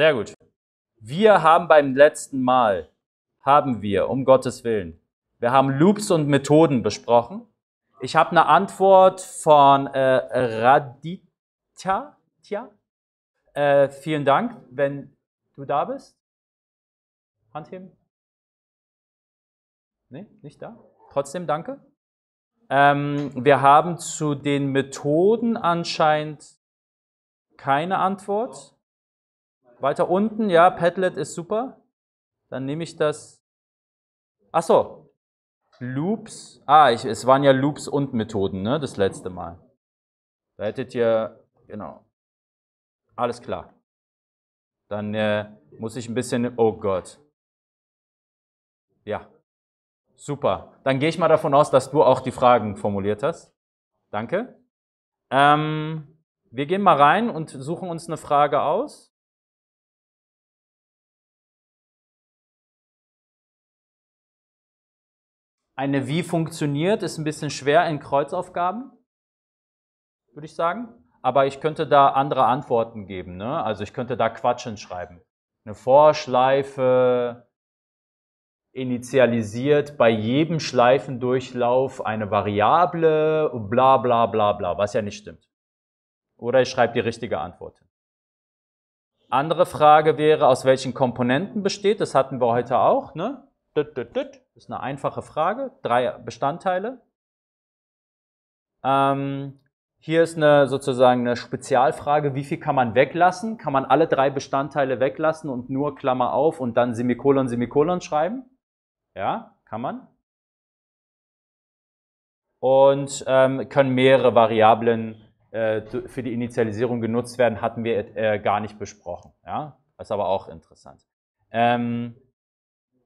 Sehr gut. Wir haben beim letzten Mal, haben wir, um Gottes Willen, wir haben Loops und Methoden besprochen. Ich habe eine Antwort von äh, Raditya. Äh, vielen Dank, wenn du da bist. Hand heben. Nee, nicht da. Trotzdem danke. Ähm, wir haben zu den Methoden anscheinend keine Antwort. Weiter unten, ja, Padlet ist super. Dann nehme ich das. Ach so. Loops. Ah, ich, es waren ja Loops und Methoden, ne, das letzte Mal. Da hättet ihr, genau. Alles klar. Dann äh, muss ich ein bisschen, oh Gott. Ja. Super. Dann gehe ich mal davon aus, dass du auch die Fragen formuliert hast. Danke. Ähm, wir gehen mal rein und suchen uns eine Frage aus. Eine Wie funktioniert ist ein bisschen schwer in Kreuzaufgaben, würde ich sagen. Aber ich könnte da andere Antworten geben. Ne? Also ich könnte da Quatschen schreiben. Eine Vorschleife, initialisiert bei jedem Schleifendurchlauf eine Variable, bla bla bla bla, was ja nicht stimmt. Oder ich schreibe die richtige Antwort. Andere Frage wäre, aus welchen Komponenten besteht, das hatten wir heute auch. Ne? Das ist eine einfache Frage, drei Bestandteile. Ähm, hier ist eine sozusagen eine Spezialfrage, wie viel kann man weglassen? Kann man alle drei Bestandteile weglassen und nur Klammer auf und dann Semikolon, Semikolon schreiben? Ja, kann man. Und ähm, können mehrere Variablen äh, für die Initialisierung genutzt werden, hatten wir äh, gar nicht besprochen. Ja, das ist aber auch interessant. Ähm,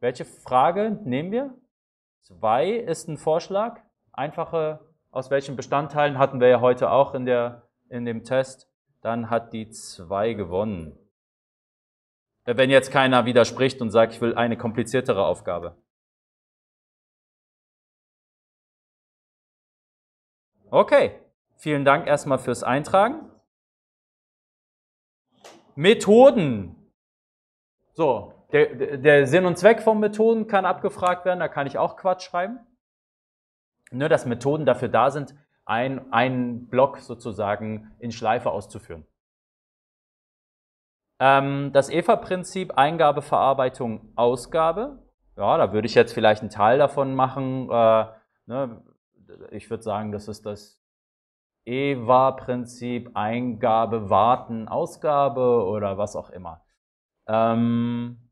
welche Frage nehmen wir? Zwei ist ein Vorschlag. Einfache, aus welchen Bestandteilen hatten wir ja heute auch in, der, in dem Test. Dann hat die zwei gewonnen. Wenn jetzt keiner widerspricht und sagt, ich will eine kompliziertere Aufgabe. Okay, vielen Dank erstmal fürs Eintragen. Methoden. So, der, der, Sinn und Zweck von Methoden kann abgefragt werden, da kann ich auch Quatsch schreiben. Nur, dass Methoden dafür da sind, ein, einen Block sozusagen in Schleife auszuführen. Ähm, das EVA-Prinzip Eingabe, Verarbeitung, Ausgabe. Ja, da würde ich jetzt vielleicht einen Teil davon machen. Äh, ne, ich würde sagen, das ist das EWA-Prinzip, Eingabe, Warten, Ausgabe oder was auch immer. Ähm,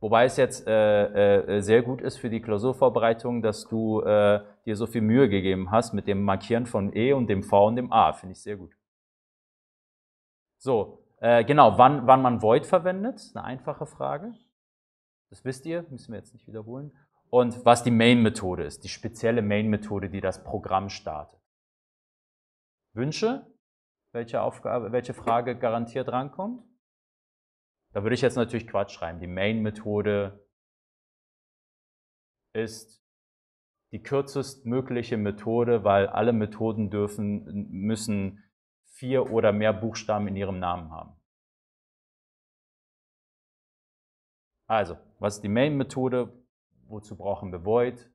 wobei es jetzt äh, äh, sehr gut ist für die Klausurvorbereitung, dass du äh, dir so viel Mühe gegeben hast mit dem Markieren von E und dem V und dem A. Finde ich sehr gut. So, äh, genau, wann, wann man Void verwendet, eine einfache Frage. Das wisst ihr, müssen wir jetzt nicht wiederholen und was die Main-Methode ist, die spezielle Main-Methode, die das Programm startet. Wünsche? Welche, Aufgabe, welche Frage garantiert rankommt? Da würde ich jetzt natürlich Quatsch schreiben. Die Main-Methode ist die kürzestmögliche Methode, weil alle Methoden dürfen, müssen vier oder mehr Buchstaben in ihrem Namen haben. Also, was ist die Main-Methode? Wozu brauchen wir Void?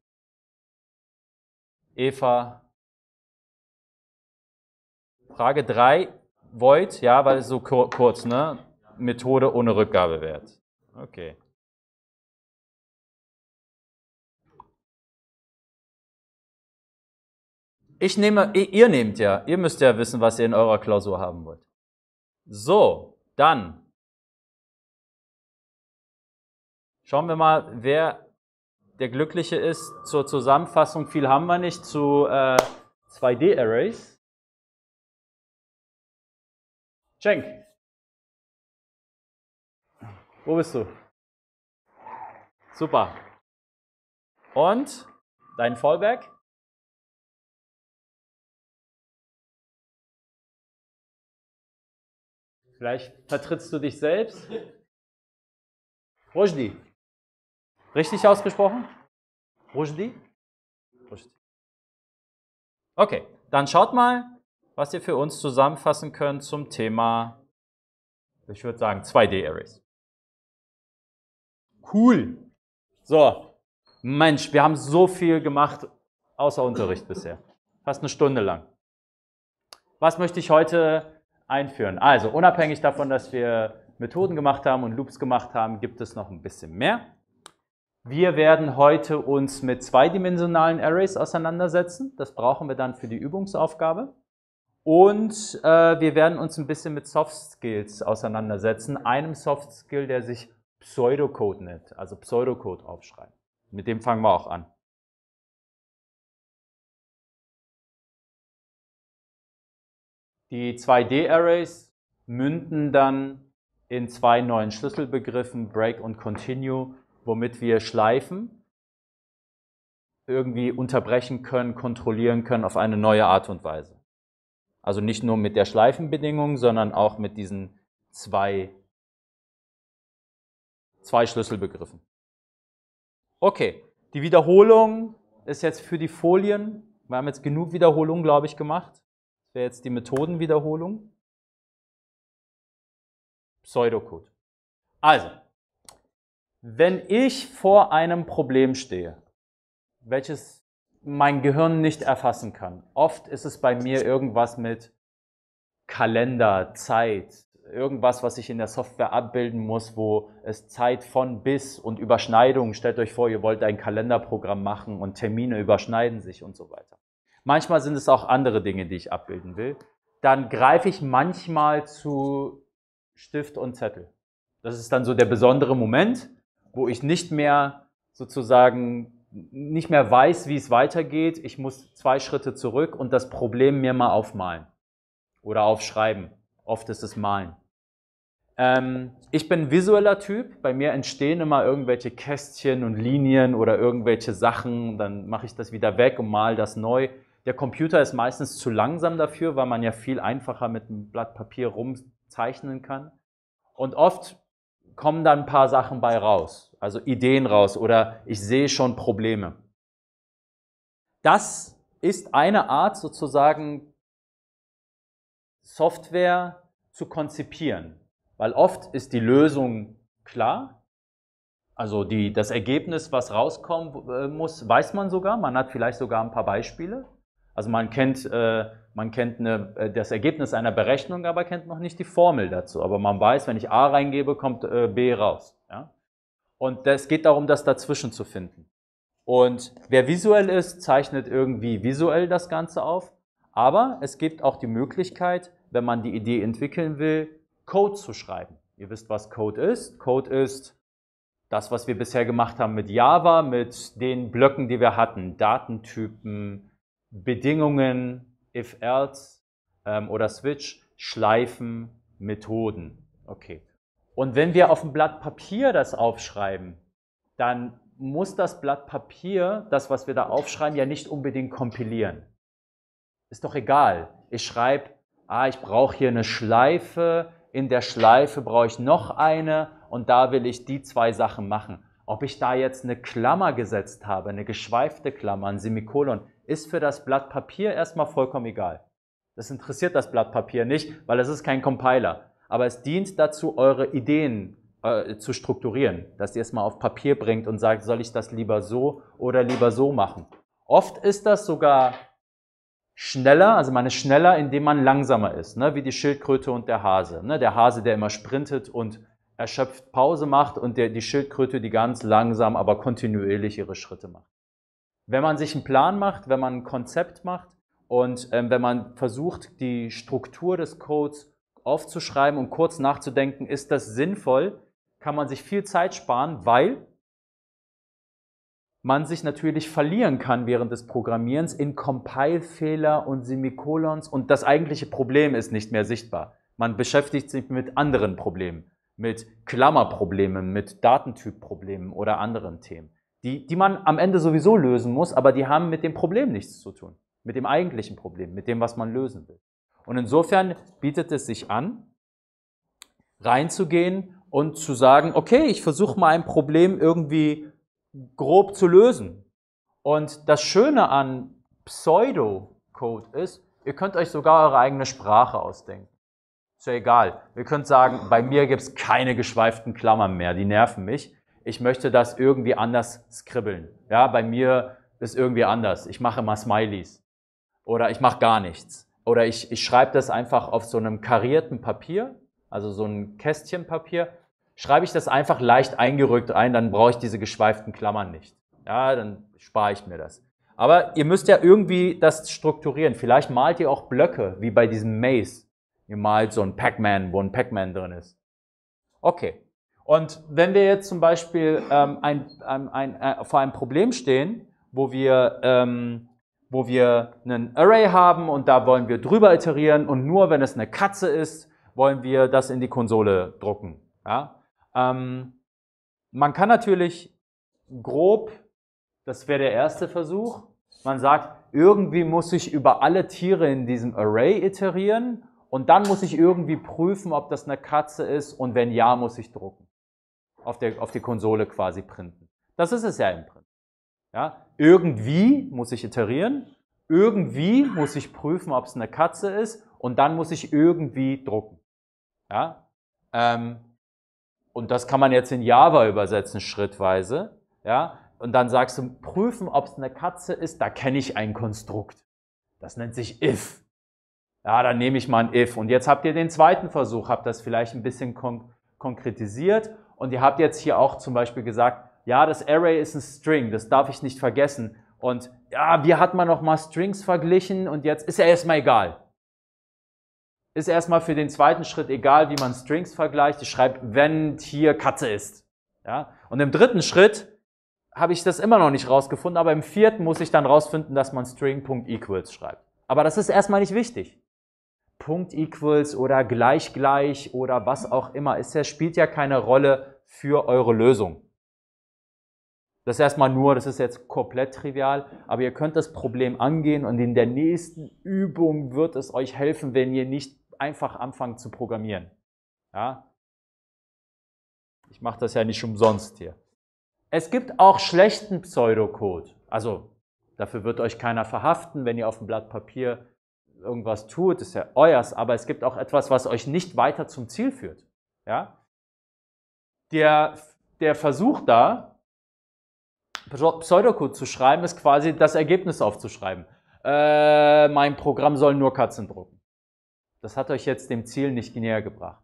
Eva. Frage 3. Void, ja, weil es so kurz, ne? Methode ohne Rückgabewert. Okay. Ich nehme, ihr nehmt ja, ihr müsst ja wissen, was ihr in eurer Klausur haben wollt. So, dann schauen wir mal, wer der Glückliche ist, zur Zusammenfassung, viel haben wir nicht, zu äh, 2D-Arrays. Cenk. Wo bist du? Super. Und dein Fallback? Vielleicht vertrittst du dich selbst. Rojdi. Richtig ausgesprochen? Rushdie? Rushdie. Okay, dann schaut mal, was ihr für uns zusammenfassen könnt zum Thema, ich würde sagen, 2D-Arrays. Cool. So, Mensch, wir haben so viel gemacht außer Unterricht bisher. Fast eine Stunde lang. Was möchte ich heute einführen? Also, unabhängig davon, dass wir Methoden gemacht haben und Loops gemacht haben, gibt es noch ein bisschen mehr. Wir werden heute uns mit zweidimensionalen Arrays auseinandersetzen. Das brauchen wir dann für die Übungsaufgabe. Und äh, wir werden uns ein bisschen mit Soft Skills auseinandersetzen. Einem Soft Skill, der sich Pseudocode nennt, also Pseudocode aufschreiben. Mit dem fangen wir auch an. Die 2D-Arrays münden dann in zwei neuen Schlüsselbegriffen, Break und Continue, womit wir Schleifen irgendwie unterbrechen können, kontrollieren können auf eine neue Art und Weise. Also nicht nur mit der Schleifenbedingung, sondern auch mit diesen zwei, zwei Schlüsselbegriffen. Okay, die Wiederholung ist jetzt für die Folien. Wir haben jetzt genug Wiederholung, glaube ich, gemacht. Das wäre jetzt die Methodenwiederholung. Pseudocode. Also, wenn ich vor einem Problem stehe, welches mein Gehirn nicht erfassen kann, oft ist es bei mir irgendwas mit Kalender, Zeit, irgendwas, was ich in der Software abbilden muss, wo es Zeit von bis und Überschneidungen, stellt euch vor, ihr wollt ein Kalenderprogramm machen und Termine überschneiden sich und so weiter. Manchmal sind es auch andere Dinge, die ich abbilden will. Dann greife ich manchmal zu Stift und Zettel. Das ist dann so der besondere Moment, wo ich nicht mehr sozusagen nicht mehr weiß, wie es weitergeht. Ich muss zwei Schritte zurück und das Problem mir mal aufmalen oder aufschreiben. Oft ist es malen. Ähm, ich bin visueller Typ. Bei mir entstehen immer irgendwelche Kästchen und Linien oder irgendwelche Sachen. Dann mache ich das wieder weg und mal das neu. Der Computer ist meistens zu langsam dafür, weil man ja viel einfacher mit einem Blatt Papier rumzeichnen kann. Und oft kommen dann ein paar Sachen bei raus, also Ideen raus oder ich sehe schon Probleme. Das ist eine Art sozusagen Software zu konzipieren, weil oft ist die Lösung klar, also die, das Ergebnis, was rauskommen äh, muss, weiß man sogar, man hat vielleicht sogar ein paar Beispiele. Also man kennt, äh, man kennt eine, äh, das Ergebnis einer Berechnung, aber kennt noch nicht die Formel dazu. Aber man weiß, wenn ich A reingebe, kommt äh, B raus. Ja? Und es geht darum, das dazwischen zu finden. Und wer visuell ist, zeichnet irgendwie visuell das Ganze auf. Aber es gibt auch die Möglichkeit, wenn man die Idee entwickeln will, Code zu schreiben. Ihr wisst, was Code ist. Code ist das, was wir bisher gemacht haben mit Java, mit den Blöcken, die wir hatten, Datentypen, Bedingungen, if-else ähm, oder switch, Schleifen, Methoden. Okay. Und wenn wir auf dem Blatt Papier das aufschreiben, dann muss das Blatt Papier, das, was wir da aufschreiben, ja nicht unbedingt kompilieren. Ist doch egal. Ich schreibe, ah, ich brauche hier eine Schleife, in der Schleife brauche ich noch eine und da will ich die zwei Sachen machen. Ob ich da jetzt eine Klammer gesetzt habe, eine geschweifte Klammer, ein Semikolon, ist für das Blatt Papier erstmal vollkommen egal. Das interessiert das Blatt Papier nicht, weil es ist kein Compiler. Aber es dient dazu, eure Ideen äh, zu strukturieren, dass ihr es mal auf Papier bringt und sagt, soll ich das lieber so oder lieber so machen. Oft ist das sogar schneller, also man ist schneller, indem man langsamer ist, ne? wie die Schildkröte und der Hase. Ne? Der Hase, der immer sprintet und erschöpft Pause macht und der, die Schildkröte, die ganz langsam, aber kontinuierlich ihre Schritte macht. Wenn man sich einen Plan macht, wenn man ein Konzept macht und ähm, wenn man versucht, die Struktur des Codes aufzuschreiben und kurz nachzudenken, ist das sinnvoll, kann man sich viel Zeit sparen, weil man sich natürlich verlieren kann während des Programmierens in Compile-Fehler und Semikolons und das eigentliche Problem ist nicht mehr sichtbar. Man beschäftigt sich mit anderen Problemen, mit Klammerproblemen, mit Datentypproblemen oder anderen Themen die, die man am Ende sowieso lösen muss, aber die haben mit dem Problem nichts zu tun. Mit dem eigentlichen Problem, mit dem, was man lösen will. Und insofern bietet es sich an, reinzugehen und zu sagen, okay, ich versuche mal ein Problem irgendwie grob zu lösen. Und das Schöne an Pseudocode ist, Ihr könnt euch sogar eure eigene Sprache ausdenken. Ist ja egal. Ihr könnt sagen, bei mir gibt es keine geschweiften Klammern mehr, die nerven mich. Ich möchte das irgendwie anders skribbeln. Ja, bei mir ist irgendwie anders. Ich mache mal Smileys. Oder ich mache gar nichts. Oder ich, ich schreibe das einfach auf so einem karierten Papier, also so ein Kästchen Papier, schreibe ich das einfach leicht eingerückt ein, dann brauche ich diese geschweiften Klammern nicht. Ja, dann spare ich mir das. Aber ihr müsst ja irgendwie das strukturieren. Vielleicht malt ihr auch Blöcke, wie bei diesem Maze. Ihr malt so ein Pac-Man, wo ein Pac-Man drin ist. Okay. Und wenn wir jetzt zum Beispiel ähm, ein, ein, ein, äh, vor einem Problem stehen, wo wir, ähm, wo wir einen Array haben und da wollen wir drüber iterieren und nur wenn es eine Katze ist, wollen wir das in die Konsole drucken. Ja? Ähm, man kann natürlich grob, das wäre der erste Versuch, man sagt, irgendwie muss ich über alle Tiere in diesem Array iterieren und dann muss ich irgendwie prüfen, ob das eine Katze ist und wenn ja, muss ich drucken. Auf, der, auf die Konsole quasi printen. Das ist es ja im Print. Ja? Irgendwie muss ich iterieren, irgendwie muss ich prüfen, ob es eine Katze ist und dann muss ich irgendwie drucken. Ja? Ähm, und das kann man jetzt in Java übersetzen, schrittweise. Ja? und dann sagst du, prüfen, ob es eine Katze ist, da kenne ich ein Konstrukt. Das nennt sich if. Ja, dann nehme ich mal ein if. Und jetzt habt ihr den zweiten Versuch, habt das vielleicht ein bisschen kon konkretisiert und ihr habt jetzt hier auch zum Beispiel gesagt, ja, das Array ist ein String, das darf ich nicht vergessen. Und ja, wie hat man noch mal Strings verglichen und jetzt ist ja erstmal egal. Ist erstmal für den zweiten Schritt egal, wie man Strings vergleicht. Ich schreibe, wenn hier Katze ist. Ja? Und im dritten Schritt habe ich das immer noch nicht rausgefunden, aber im vierten muss ich dann rausfinden, dass man string.equals schreibt. Aber das ist erstmal nicht wichtig. Punkt equals oder gleich gleich oder was auch immer ist ja, spielt ja keine Rolle für eure Lösung. Das ist erstmal nur, das ist jetzt komplett trivial, aber ihr könnt das Problem angehen und in der nächsten Übung wird es euch helfen, wenn ihr nicht einfach anfangt zu programmieren. Ja? Ich mache das ja nicht umsonst hier. Es gibt auch schlechten Pseudocode. Also dafür wird euch keiner verhaften, wenn ihr auf dem Blatt Papier irgendwas tut, ist ja euers, aber es gibt auch etwas, was euch nicht weiter zum Ziel führt. Ja? Der, der Versuch da, Pseudocode zu schreiben, ist quasi das Ergebnis aufzuschreiben. Äh, mein Programm soll nur Katzen drucken. Das hat euch jetzt dem Ziel nicht näher gebracht.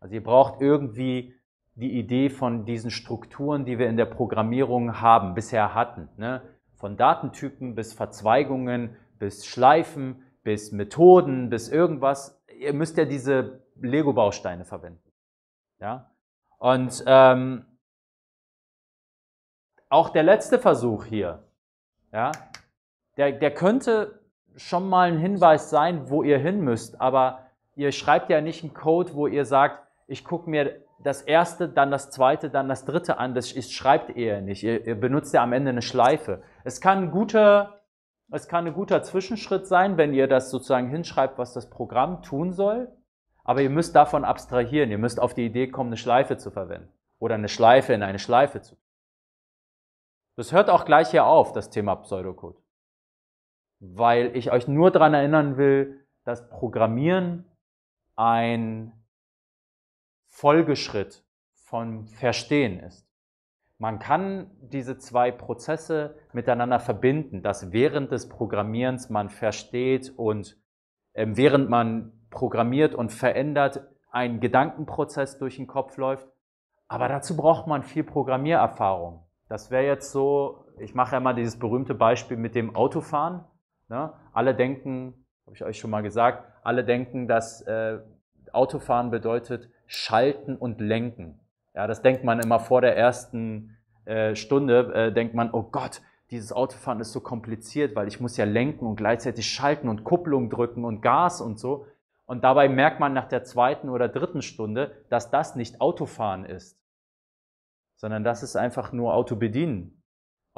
Also ihr braucht irgendwie die Idee von diesen Strukturen, die wir in der Programmierung haben, bisher hatten. Ne? Von Datentypen bis Verzweigungen, bis Schleifen, bis Methoden, bis irgendwas. Ihr müsst ja diese Lego-Bausteine verwenden. Ja? Und ähm, auch der letzte Versuch hier, ja, der, der könnte schon mal ein Hinweis sein, wo ihr hin müsst, aber ihr schreibt ja nicht einen Code, wo ihr sagt, ich gucke mir das erste, dann das zweite, dann das dritte an. Das ist, schreibt ihr nicht. Ihr, ihr benutzt ja am Ende eine Schleife. Es kann ein guter, es kann ein guter Zwischenschritt sein, wenn ihr das sozusagen hinschreibt, was das Programm tun soll. Aber ihr müsst davon abstrahieren. Ihr müsst auf die Idee kommen, eine Schleife zu verwenden. Oder eine Schleife in eine Schleife zu. Das hört auch gleich hier auf, das Thema Pseudocode. Weil ich euch nur daran erinnern will, dass Programmieren ein Folgeschritt von Verstehen ist. Man kann diese zwei Prozesse miteinander verbinden, dass während des Programmierens man versteht und äh, während man programmiert und verändert, ein Gedankenprozess durch den Kopf läuft. Aber dazu braucht man viel Programmiererfahrung. Das wäre jetzt so, ich mache ja mal dieses berühmte Beispiel mit dem Autofahren. Ne? Alle denken, habe ich euch schon mal gesagt, alle denken, dass äh, Autofahren bedeutet, schalten und lenken. Ja, das denkt man immer vor der ersten äh, Stunde, äh, denkt man, oh Gott, dieses Autofahren ist so kompliziert, weil ich muss ja lenken und gleichzeitig schalten und Kupplung drücken und Gas und so. Und dabei merkt man nach der zweiten oder dritten Stunde, dass das nicht Autofahren ist, sondern das ist einfach nur Auto bedienen.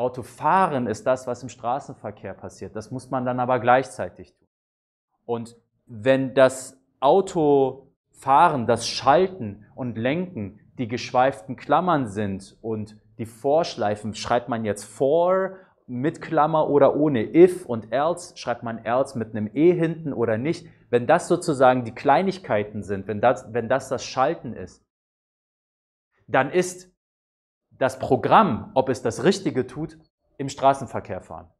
Autofahren ist das, was im Straßenverkehr passiert. Das muss man dann aber gleichzeitig tun. Und wenn das Auto Fahren, das Schalten und Lenken die geschweiften Klammern sind und die Vorschleifen schreibt man jetzt for mit Klammer oder ohne. If und else, schreibt man else mit einem E hinten oder nicht. Wenn das sozusagen die Kleinigkeiten sind, wenn das, wenn das das Schalten ist, dann ist das Programm, ob es das Richtige tut, im Straßenverkehr fahren.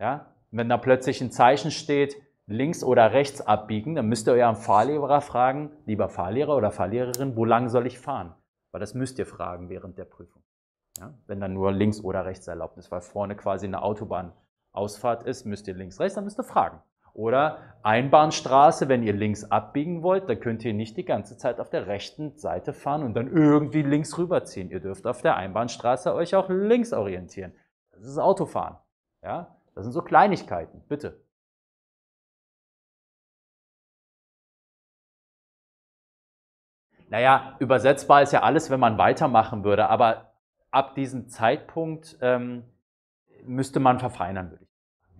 Ja? Wenn da plötzlich ein Zeichen steht, links oder rechts abbiegen, dann müsst ihr euren Fahrlehrer fragen, lieber Fahrlehrer oder Fahrlehrerin, wo lang soll ich fahren? Weil das müsst ihr fragen während der Prüfung. Ja? Wenn dann nur links oder rechts erlaubt ist, weil vorne quasi eine Autobahnausfahrt ist, müsst ihr links, rechts, dann müsst ihr fragen. Oder Einbahnstraße, wenn ihr links abbiegen wollt, dann könnt ihr nicht die ganze Zeit auf der rechten Seite fahren und dann irgendwie links rüberziehen. Ihr dürft auf der Einbahnstraße euch auch links orientieren. Das ist Autofahren. Ja? Das sind so Kleinigkeiten. Bitte. Naja, übersetzbar ist ja alles, wenn man weitermachen würde, aber ab diesem Zeitpunkt ähm, müsste man verfeinern, würde ich.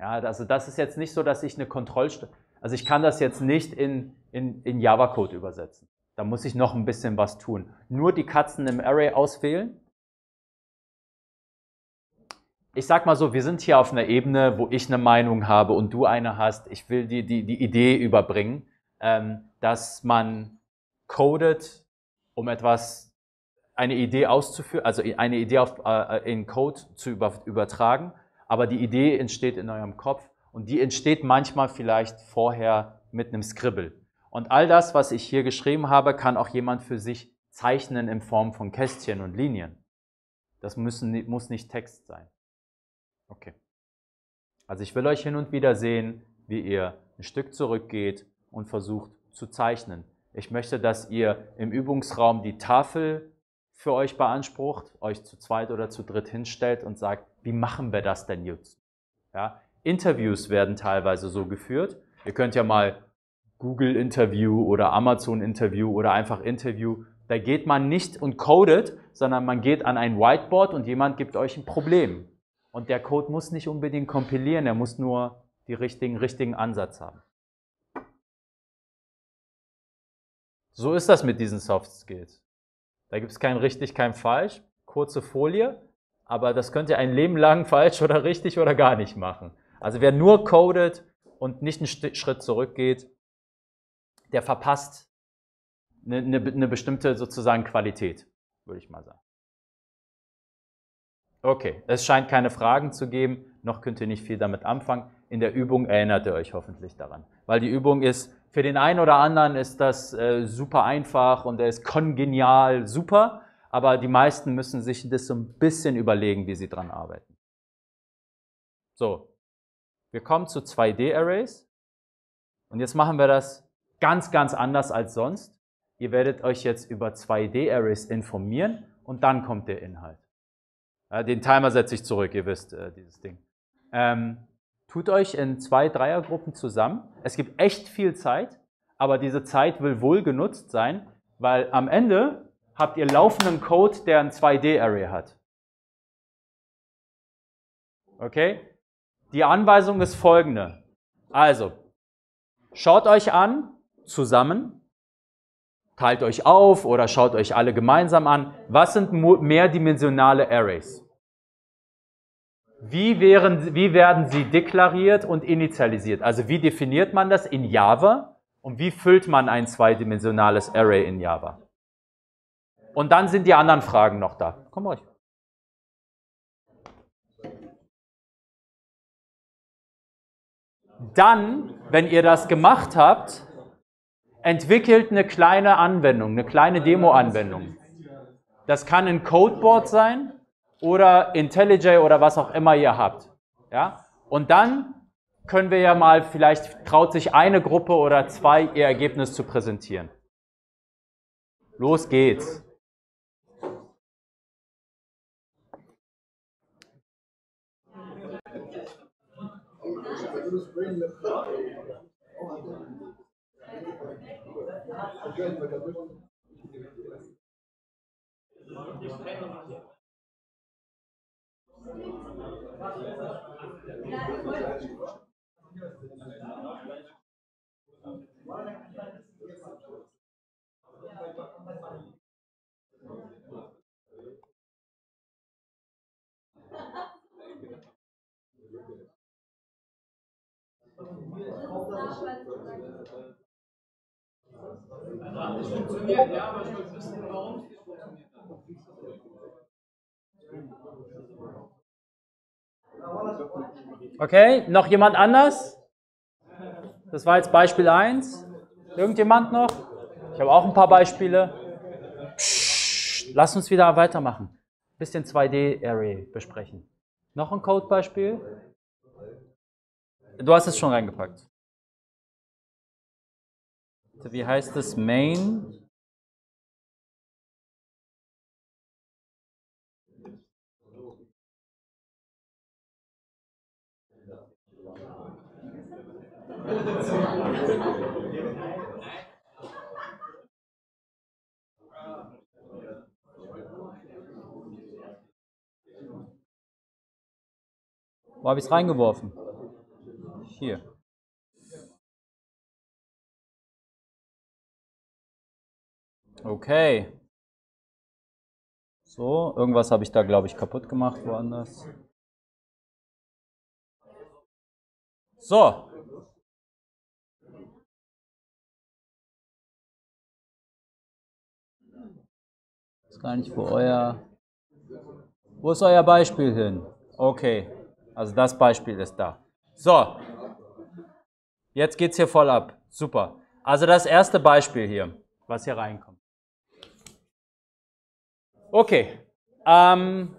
Ja, also das ist jetzt nicht so, dass ich eine Kontrollstelle, also ich kann das jetzt nicht in, in, in Java-Code übersetzen. Da muss ich noch ein bisschen was tun. Nur die Katzen im Array auswählen. Ich sag mal so, wir sind hier auf einer Ebene, wo ich eine Meinung habe und du eine hast. Ich will die, die, die Idee überbringen, ähm, dass man codet um etwas, eine Idee auszuführen, also eine Idee auf, äh, in Code zu über, übertragen, aber die Idee entsteht in eurem Kopf und die entsteht manchmal vielleicht vorher mit einem Scribble. Und all das, was ich hier geschrieben habe, kann auch jemand für sich zeichnen in Form von Kästchen und Linien. Das müssen, muss nicht Text sein. Okay. Also ich will euch hin und wieder sehen, wie ihr ein Stück zurückgeht und versucht zu zeichnen. Ich möchte, dass ihr im Übungsraum die Tafel für euch beansprucht, euch zu zweit oder zu dritt hinstellt und sagt, wie machen wir das denn jetzt? Ja, Interviews werden teilweise so geführt. Ihr könnt ja mal Google Interview oder Amazon Interview oder einfach Interview. Da geht man nicht und codet, sondern man geht an ein Whiteboard und jemand gibt euch ein Problem. Und der Code muss nicht unbedingt kompilieren, er muss nur die richtigen, richtigen Ansatz haben. So ist das mit diesen Soft Skills. Da gibt es kein richtig, kein falsch. Kurze Folie, aber das könnt ihr ein Leben lang falsch oder richtig oder gar nicht machen. Also wer nur codet und nicht einen Schritt zurückgeht, der verpasst eine, eine, eine bestimmte sozusagen Qualität, würde ich mal sagen. Okay, es scheint keine Fragen zu geben, noch könnt ihr nicht viel damit anfangen. In der Übung erinnert ihr euch hoffentlich daran, weil die Übung ist für den einen oder anderen ist das äh, super einfach und er ist kongenial super, aber die meisten müssen sich das so ein bisschen überlegen, wie sie dran arbeiten. So, wir kommen zu 2D-Arrays und jetzt machen wir das ganz, ganz anders als sonst. Ihr werdet euch jetzt über 2D-Arrays informieren und dann kommt der Inhalt. Den Timer setze ich zurück, ihr wisst äh, dieses Ding. Ähm, Tut euch in zwei Dreiergruppen zusammen. Es gibt echt viel Zeit, aber diese Zeit will wohl genutzt sein, weil am Ende habt ihr laufenden Code, der ein 2D-Array hat. Okay? Die Anweisung ist folgende. Also, schaut euch an, zusammen, teilt euch auf oder schaut euch alle gemeinsam an, was sind mehrdimensionale Arrays? Wie, wären, wie werden sie deklariert und initialisiert? Also wie definiert man das in Java und wie füllt man ein zweidimensionales Array in Java? Und dann sind die anderen Fragen noch da. Komm euch. Dann, wenn ihr das gemacht habt, entwickelt eine kleine Anwendung, eine kleine Demo-Anwendung. Das kann ein Codeboard sein, oder IntelliJ oder was auch immer ihr habt. Ja? Und dann können wir ja mal, vielleicht traut sich eine Gruppe oder zwei ihr Ergebnis zu präsentieren. Los geht's. Gracias. Es funktioniert, ja, aber ich wollte wissen, warum es funktioniert Okay, noch jemand anders? Das war jetzt Beispiel 1. Irgendjemand noch? Ich habe auch ein paar Beispiele. Psst, lass uns wieder weitermachen. Ein bisschen 2D-Array besprechen. Noch ein Code-Beispiel? Du hast es schon reingepackt. Wie heißt es? Main. Wo habe ich es reingeworfen? Hier. Okay. So, irgendwas habe ich da, glaube ich, kaputt gemacht woanders. So. Ist gar nicht, wo euer. Wo ist euer Beispiel hin? Okay, also das Beispiel ist da. So, Jetzt geht es hier voll ab. Super. Also das erste Beispiel hier, was hier reinkommt. Okay. Ähm,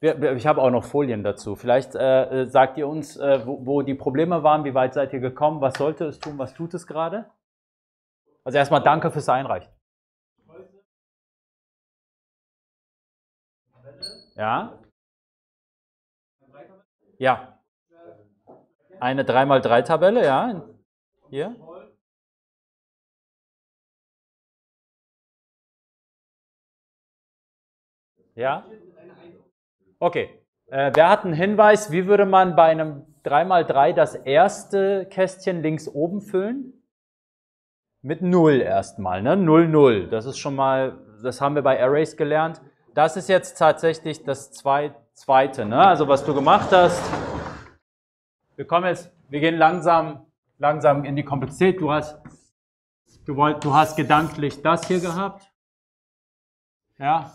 ich habe auch noch Folien dazu. Vielleicht äh, sagt ihr uns, äh, wo, wo, die Probleme waren, wie weit seid ihr gekommen, was sollte es tun, was tut es gerade? Also erstmal danke fürs Einreichen. Ja? Ja. Eine 3x3-Tabelle, ja. Hier. Ja? Okay. Äh, wer hat einen Hinweis, wie würde man bei einem 3x3 das erste Kästchen links oben füllen? Mit 0 erstmal, ne? 0, 0. Das ist schon mal, das haben wir bei Arrays gelernt. Das ist jetzt tatsächlich das zweite, ne? Also was du gemacht hast, wir kommen jetzt, wir gehen langsam, langsam in die Komplexität. Du hast, du, wollt, du hast gedanklich das hier gehabt. Ja.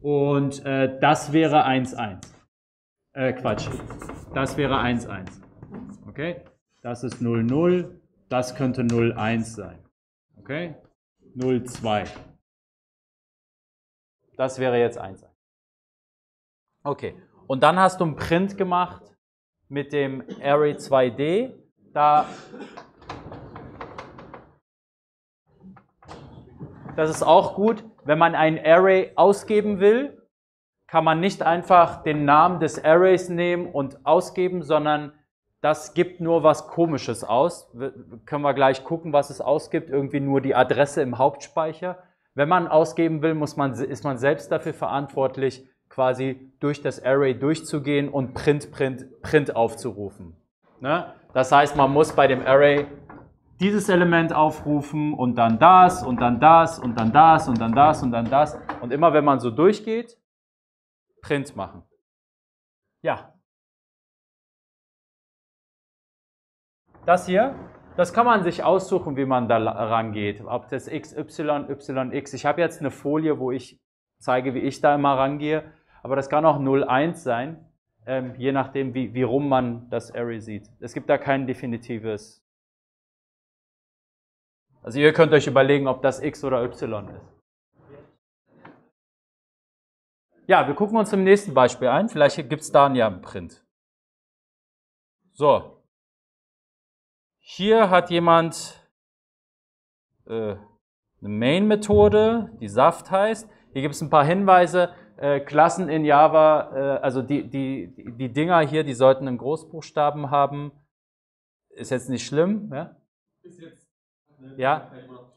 Und äh, das wäre 1,1. Äh, Quatsch. Das wäre 1,1. Okay? Das ist 0,0. Das könnte 0,1 sein. Okay? 0,2. Das wäre jetzt 1,1. Okay. Und dann hast du einen Print gemacht mit dem Array 2D. Da das ist auch gut, wenn man ein Array ausgeben will, kann man nicht einfach den Namen des Arrays nehmen und ausgeben, sondern das gibt nur was Komisches aus. Wir, können wir gleich gucken, was es ausgibt. Irgendwie nur die Adresse im Hauptspeicher. Wenn man ausgeben will, muss man, ist man selbst dafür verantwortlich, quasi durch das Array durchzugehen und Print, Print, Print aufzurufen. Ne? Das heißt, man muss bei dem Array dieses Element aufrufen und dann das und dann das und dann das und dann das und dann das. Und immer wenn man so durchgeht, Print machen. Ja. Das hier, das kann man sich aussuchen, wie man da rangeht. Ob das x, y, y, x. Ich habe jetzt eine Folie, wo ich zeige, wie ich da immer rangehe aber das kann auch 0,1 sein, ähm, je nachdem, wie, wie rum man das Array sieht. Es gibt da kein definitives. Also ihr könnt euch überlegen, ob das x oder y ist. Ja, wir gucken uns im nächsten Beispiel ein. Vielleicht gibt es da einen ja Print. So. Hier hat jemand äh, eine Main-Methode, die Saft heißt. Hier gibt es ein paar Hinweise. Äh, Klassen in Java, äh, also die, die, die Dinger hier, die sollten einen Großbuchstaben haben. Ist jetzt nicht schlimm, ja? Ist jetzt. Ja,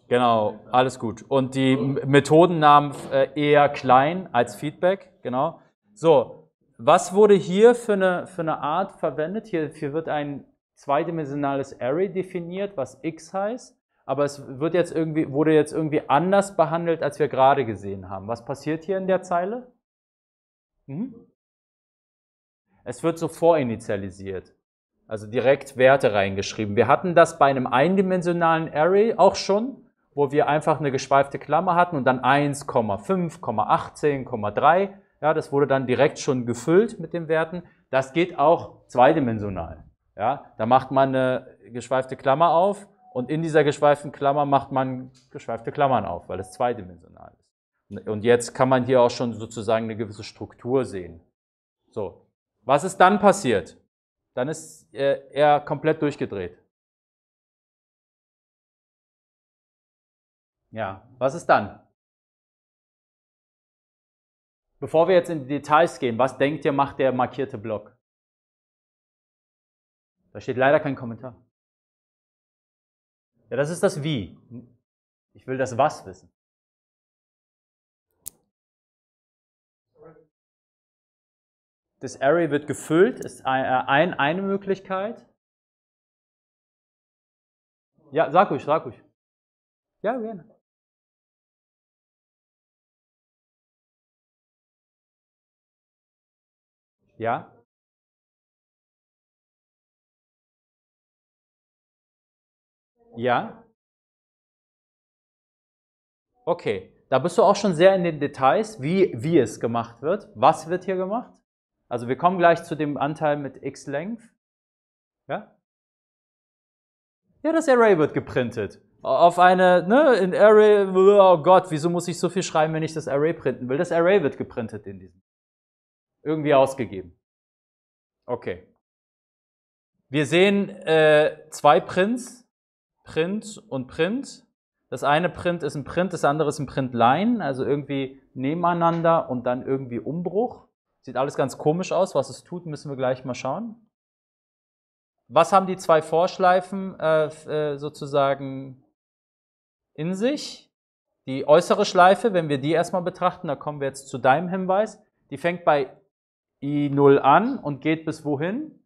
genau, alles gut. Und die Methodennamen äh, eher klein als Feedback, genau. So, was wurde hier für eine, für eine Art verwendet? Hier, hier wird ein zweidimensionales Array definiert, was x heißt aber es wird jetzt irgendwie, wurde jetzt irgendwie anders behandelt, als wir gerade gesehen haben. Was passiert hier in der Zeile? Hm? Es wird so vorinitialisiert. Also direkt Werte reingeschrieben. Wir hatten das bei einem eindimensionalen Array auch schon, wo wir einfach eine geschweifte Klammer hatten und dann 1,5, 18,3. Ja, das wurde dann direkt schon gefüllt mit den Werten. Das geht auch zweidimensional. Ja, da macht man eine geschweifte Klammer auf und in dieser geschweiften Klammer macht man geschweifte Klammern auf, weil es zweidimensional ist. Und jetzt kann man hier auch schon sozusagen eine gewisse Struktur sehen. So, was ist dann passiert? Dann ist er komplett durchgedreht. Ja, was ist dann? Bevor wir jetzt in die Details gehen, was denkt ihr, macht der markierte Block? Da steht leider kein Kommentar. Ja, das ist das Wie. Ich will das Was wissen. Das Array wird gefüllt, ist ein, äh, eine Möglichkeit. Ja, sag ruhig, sag ruhig. Ja, gerne. Ja? Ja? Okay, da bist du auch schon sehr in den Details, wie, wie es gemacht wird. Was wird hier gemacht? Also wir kommen gleich zu dem Anteil mit x-Length. Ja? Ja, das Array wird geprintet. Auf eine, ne, in Array, oh Gott, wieso muss ich so viel schreiben, wenn ich das Array printen will? Das Array wird geprintet in diesem. Irgendwie ausgegeben. Okay. Wir sehen äh, zwei Prints, Print und Print. Das eine Print ist ein Print, das andere ist ein Printline, also irgendwie nebeneinander und dann irgendwie Umbruch. Sieht alles ganz komisch aus. Was es tut, müssen wir gleich mal schauen. Was haben die zwei Vorschleifen äh, äh, sozusagen in sich? Die äußere Schleife, wenn wir die erstmal betrachten, da kommen wir jetzt zu deinem Hinweis, die fängt bei I0 an und geht bis wohin?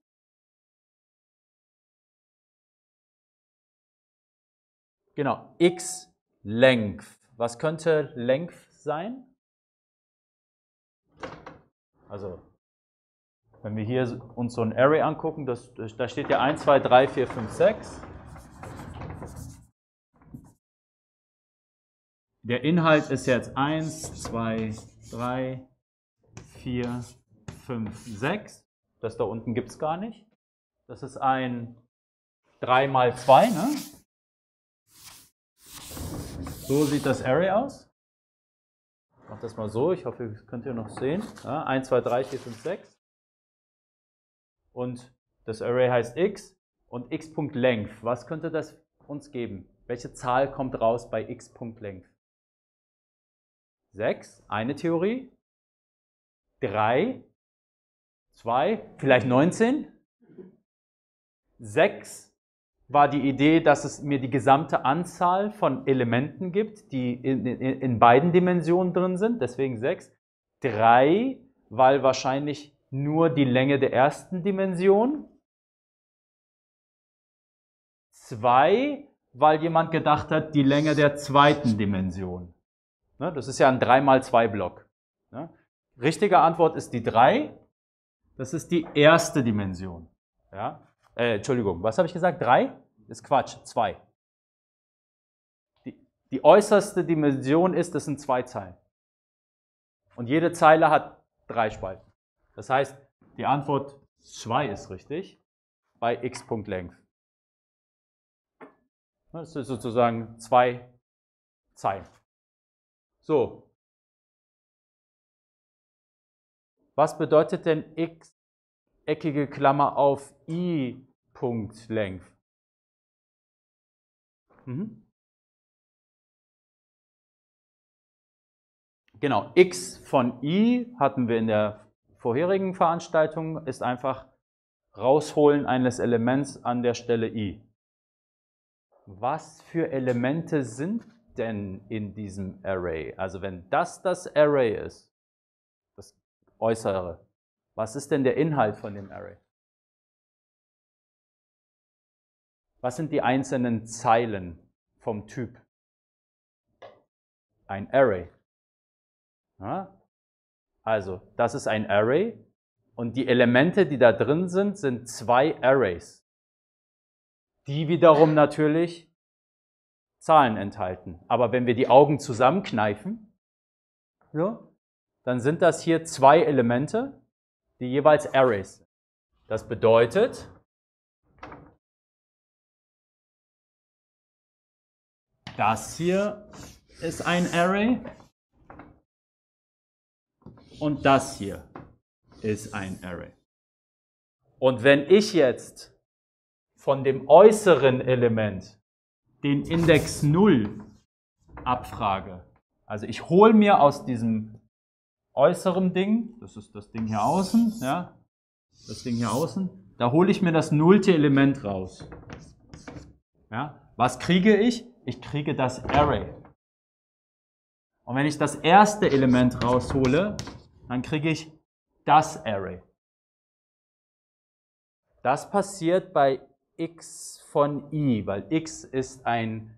Genau, x Length. Was könnte Length sein? Also, wenn wir hier uns so ein Array angucken, das, da steht ja 1, 2, 3, 4, 5, 6. Der Inhalt ist jetzt 1, 2, 3, 4, 5, 6. Das da unten gibt es gar nicht. Das ist ein 3 mal 2, ne? So sieht das Array aus. Mache das mal so, ich hoffe, das könnt ihr noch sehen. Ja, 1, 2, 3, 4, 5, 6. Und das Array heißt x und x.length. Was könnte das uns geben? Welche Zahl kommt raus bei x.length? 6, eine Theorie. 3, 2, vielleicht 19. 6 war die Idee, dass es mir die gesamte Anzahl von Elementen gibt, die in, in, in beiden Dimensionen drin sind, deswegen 6. 3, weil wahrscheinlich nur die Länge der ersten Dimension. 2, weil jemand gedacht hat, die Länge der zweiten Dimension. Ne, das ist ja ein 3x2-Block. Ne? Richtige Antwort ist die 3. Das ist die erste Dimension. Ja? Äh, Entschuldigung, was habe ich gesagt? Drei? Ist Quatsch, zwei. Die, die äußerste Dimension ist, das sind zwei Zeilen. Und jede Zeile hat drei Spalten. Das heißt, die Antwort 2 ist richtig bei x.length. Das ist sozusagen zwei Zeilen. So. Was bedeutet denn x eckige Klammer auf i Punkt Length. Mhm. Genau, x von i hatten wir in der vorherigen Veranstaltung, ist einfach rausholen eines Elements an der Stelle i. Was für Elemente sind denn in diesem Array? Also wenn das das Array ist, das Äußere, was ist denn der Inhalt von dem Array? Was sind die einzelnen Zeilen vom Typ? Ein Array. Ja? Also, das ist ein Array. Und die Elemente, die da drin sind, sind zwei Arrays. Die wiederum natürlich Zahlen enthalten. Aber wenn wir die Augen zusammenkneifen, so, dann sind das hier zwei Elemente, die jeweils Arrays sind. Das bedeutet, das hier ist ein Array und das hier ist ein Array. Und wenn ich jetzt von dem äußeren Element den Index 0 abfrage, also ich hole mir aus diesem äußeren Ding, das ist das Ding hier außen, ja, das Ding hier außen, da hole ich mir das nullte Element raus. Ja, was kriege ich? Ich kriege das Array. Und wenn ich das erste Element raushole, dann kriege ich das Array. Das passiert bei x von i, weil x ist ein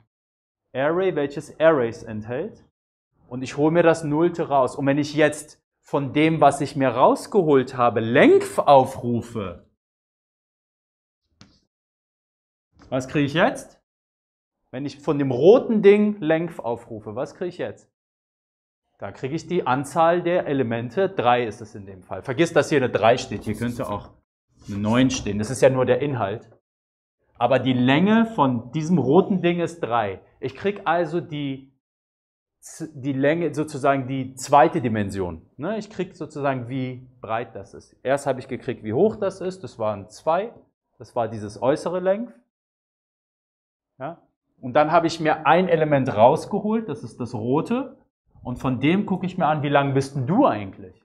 Array, welches Arrays enthält. Und ich hole mir das Nullte raus. Und wenn ich jetzt von dem, was ich mir rausgeholt habe, Length aufrufe, was kriege ich jetzt? Wenn ich von dem roten Ding Length aufrufe, was kriege ich jetzt? Da kriege ich die Anzahl der Elemente, 3 ist es in dem Fall. Vergiss, dass hier eine 3 steht, hier könnte auch eine 9 stehen. Das ist ja nur der Inhalt. Aber die Länge von diesem roten Ding ist 3. Ich kriege also die, die Länge, sozusagen die zweite Dimension. Ne? Ich kriege sozusagen, wie breit das ist. Erst habe ich gekriegt, wie hoch das ist. Das waren 2. Das war dieses äußere Length. Ja? Und dann habe ich mir ein Element rausgeholt, das ist das rote. Und von dem gucke ich mir an, wie lang bist denn du eigentlich?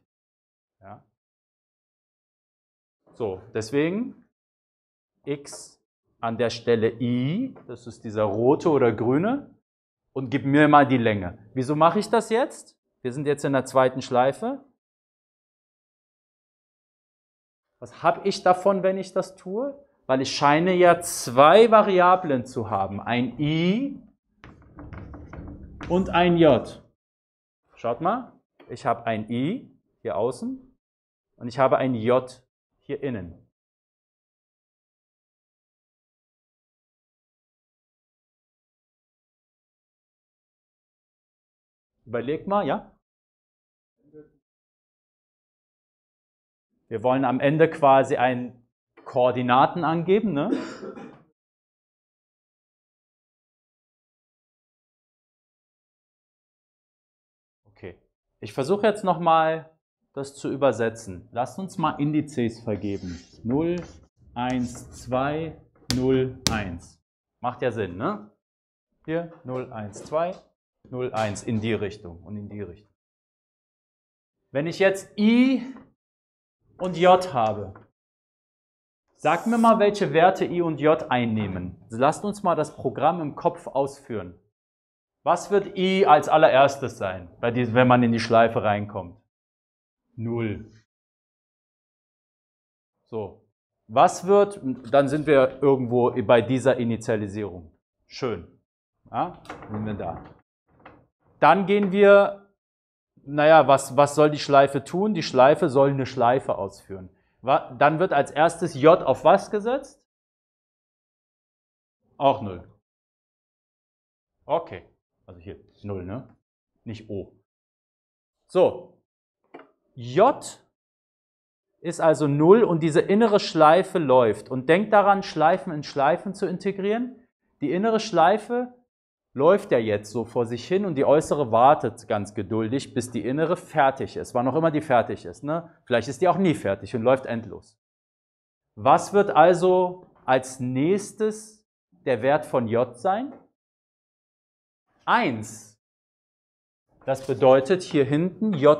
Ja. So, deswegen x an der Stelle i, das ist dieser rote oder grüne, und gib mir mal die Länge. Wieso mache ich das jetzt? Wir sind jetzt in der zweiten Schleife. Was habe ich davon, wenn ich das tue? Weil ich scheine ja zwei Variablen zu haben. Ein i und ein j. Schaut mal, ich habe ein I hier außen und ich habe ein J hier innen. Überleg mal, ja? Wir wollen am Ende quasi ein Koordinaten angeben, ne? Ich versuche jetzt nochmal das zu übersetzen. Lasst uns mal Indizes vergeben. 0, 1, 2, 0, 1. Macht ja Sinn, ne? Hier 0, 1, 2, 0, 1 in die Richtung und in die Richtung. Wenn ich jetzt I und J habe, sagt mir mal, welche Werte I und J einnehmen. Lasst uns mal das Programm im Kopf ausführen. Was wird i als allererstes sein, wenn man in die Schleife reinkommt? Null. So. Was wird, dann sind wir irgendwo bei dieser Initialisierung. Schön. Ja, sind wir da. Dann gehen wir, naja, was, was soll die Schleife tun? Die Schleife soll eine Schleife ausführen. Dann wird als erstes J auf was gesetzt? Auch null. Okay. Also hier 0, ne? Nicht O. So. J ist also 0 und diese innere Schleife läuft. Und denkt daran, Schleifen in Schleifen zu integrieren. Die innere Schleife läuft ja jetzt so vor sich hin und die äußere wartet ganz geduldig, bis die innere fertig ist. Wann auch immer die fertig ist. Ne? Vielleicht ist die auch nie fertig und läuft endlos. Was wird also als nächstes der Wert von J sein? 1. Das bedeutet hier hinten J++,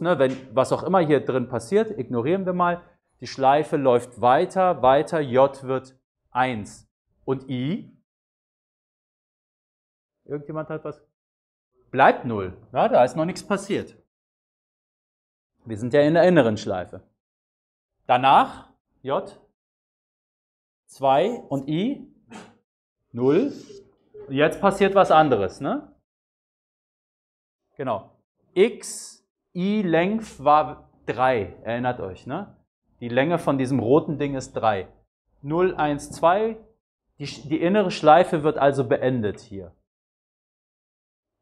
ne, wenn was auch immer hier drin passiert, ignorieren wir mal, die Schleife läuft weiter, weiter, J wird 1. Und I? Irgendjemand hat was? Bleibt 0. Ja, da ist noch nichts passiert. Wir sind ja in der inneren Schleife. Danach J 2 und I 0 Jetzt passiert was anderes, ne? Genau. X, I Length war 3. Erinnert euch, ne? Die Länge von diesem roten Ding ist 3. 0, 1, 2. Die, die innere Schleife wird also beendet hier.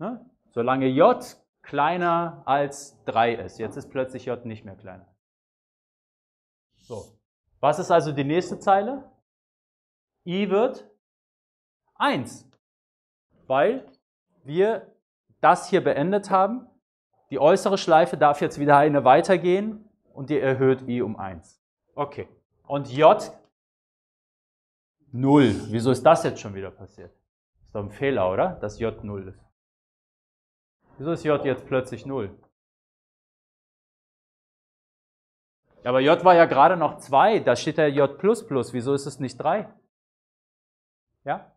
Ne? Solange J kleiner als 3 ist. Jetzt ist plötzlich J nicht mehr kleiner. So. Was ist also die nächste Zeile? I wird 1, weil wir das hier beendet haben. Die äußere Schleife darf jetzt wieder eine weitergehen und die erhöht I um 1. Okay. Und J 0. Wieso ist das jetzt schon wieder passiert? Ist doch ein Fehler, oder? Dass J 0 ist. Wieso ist J jetzt plötzlich 0? Ja, aber J war ja gerade noch 2, da steht ja J++, wieso ist es nicht 3? Ja?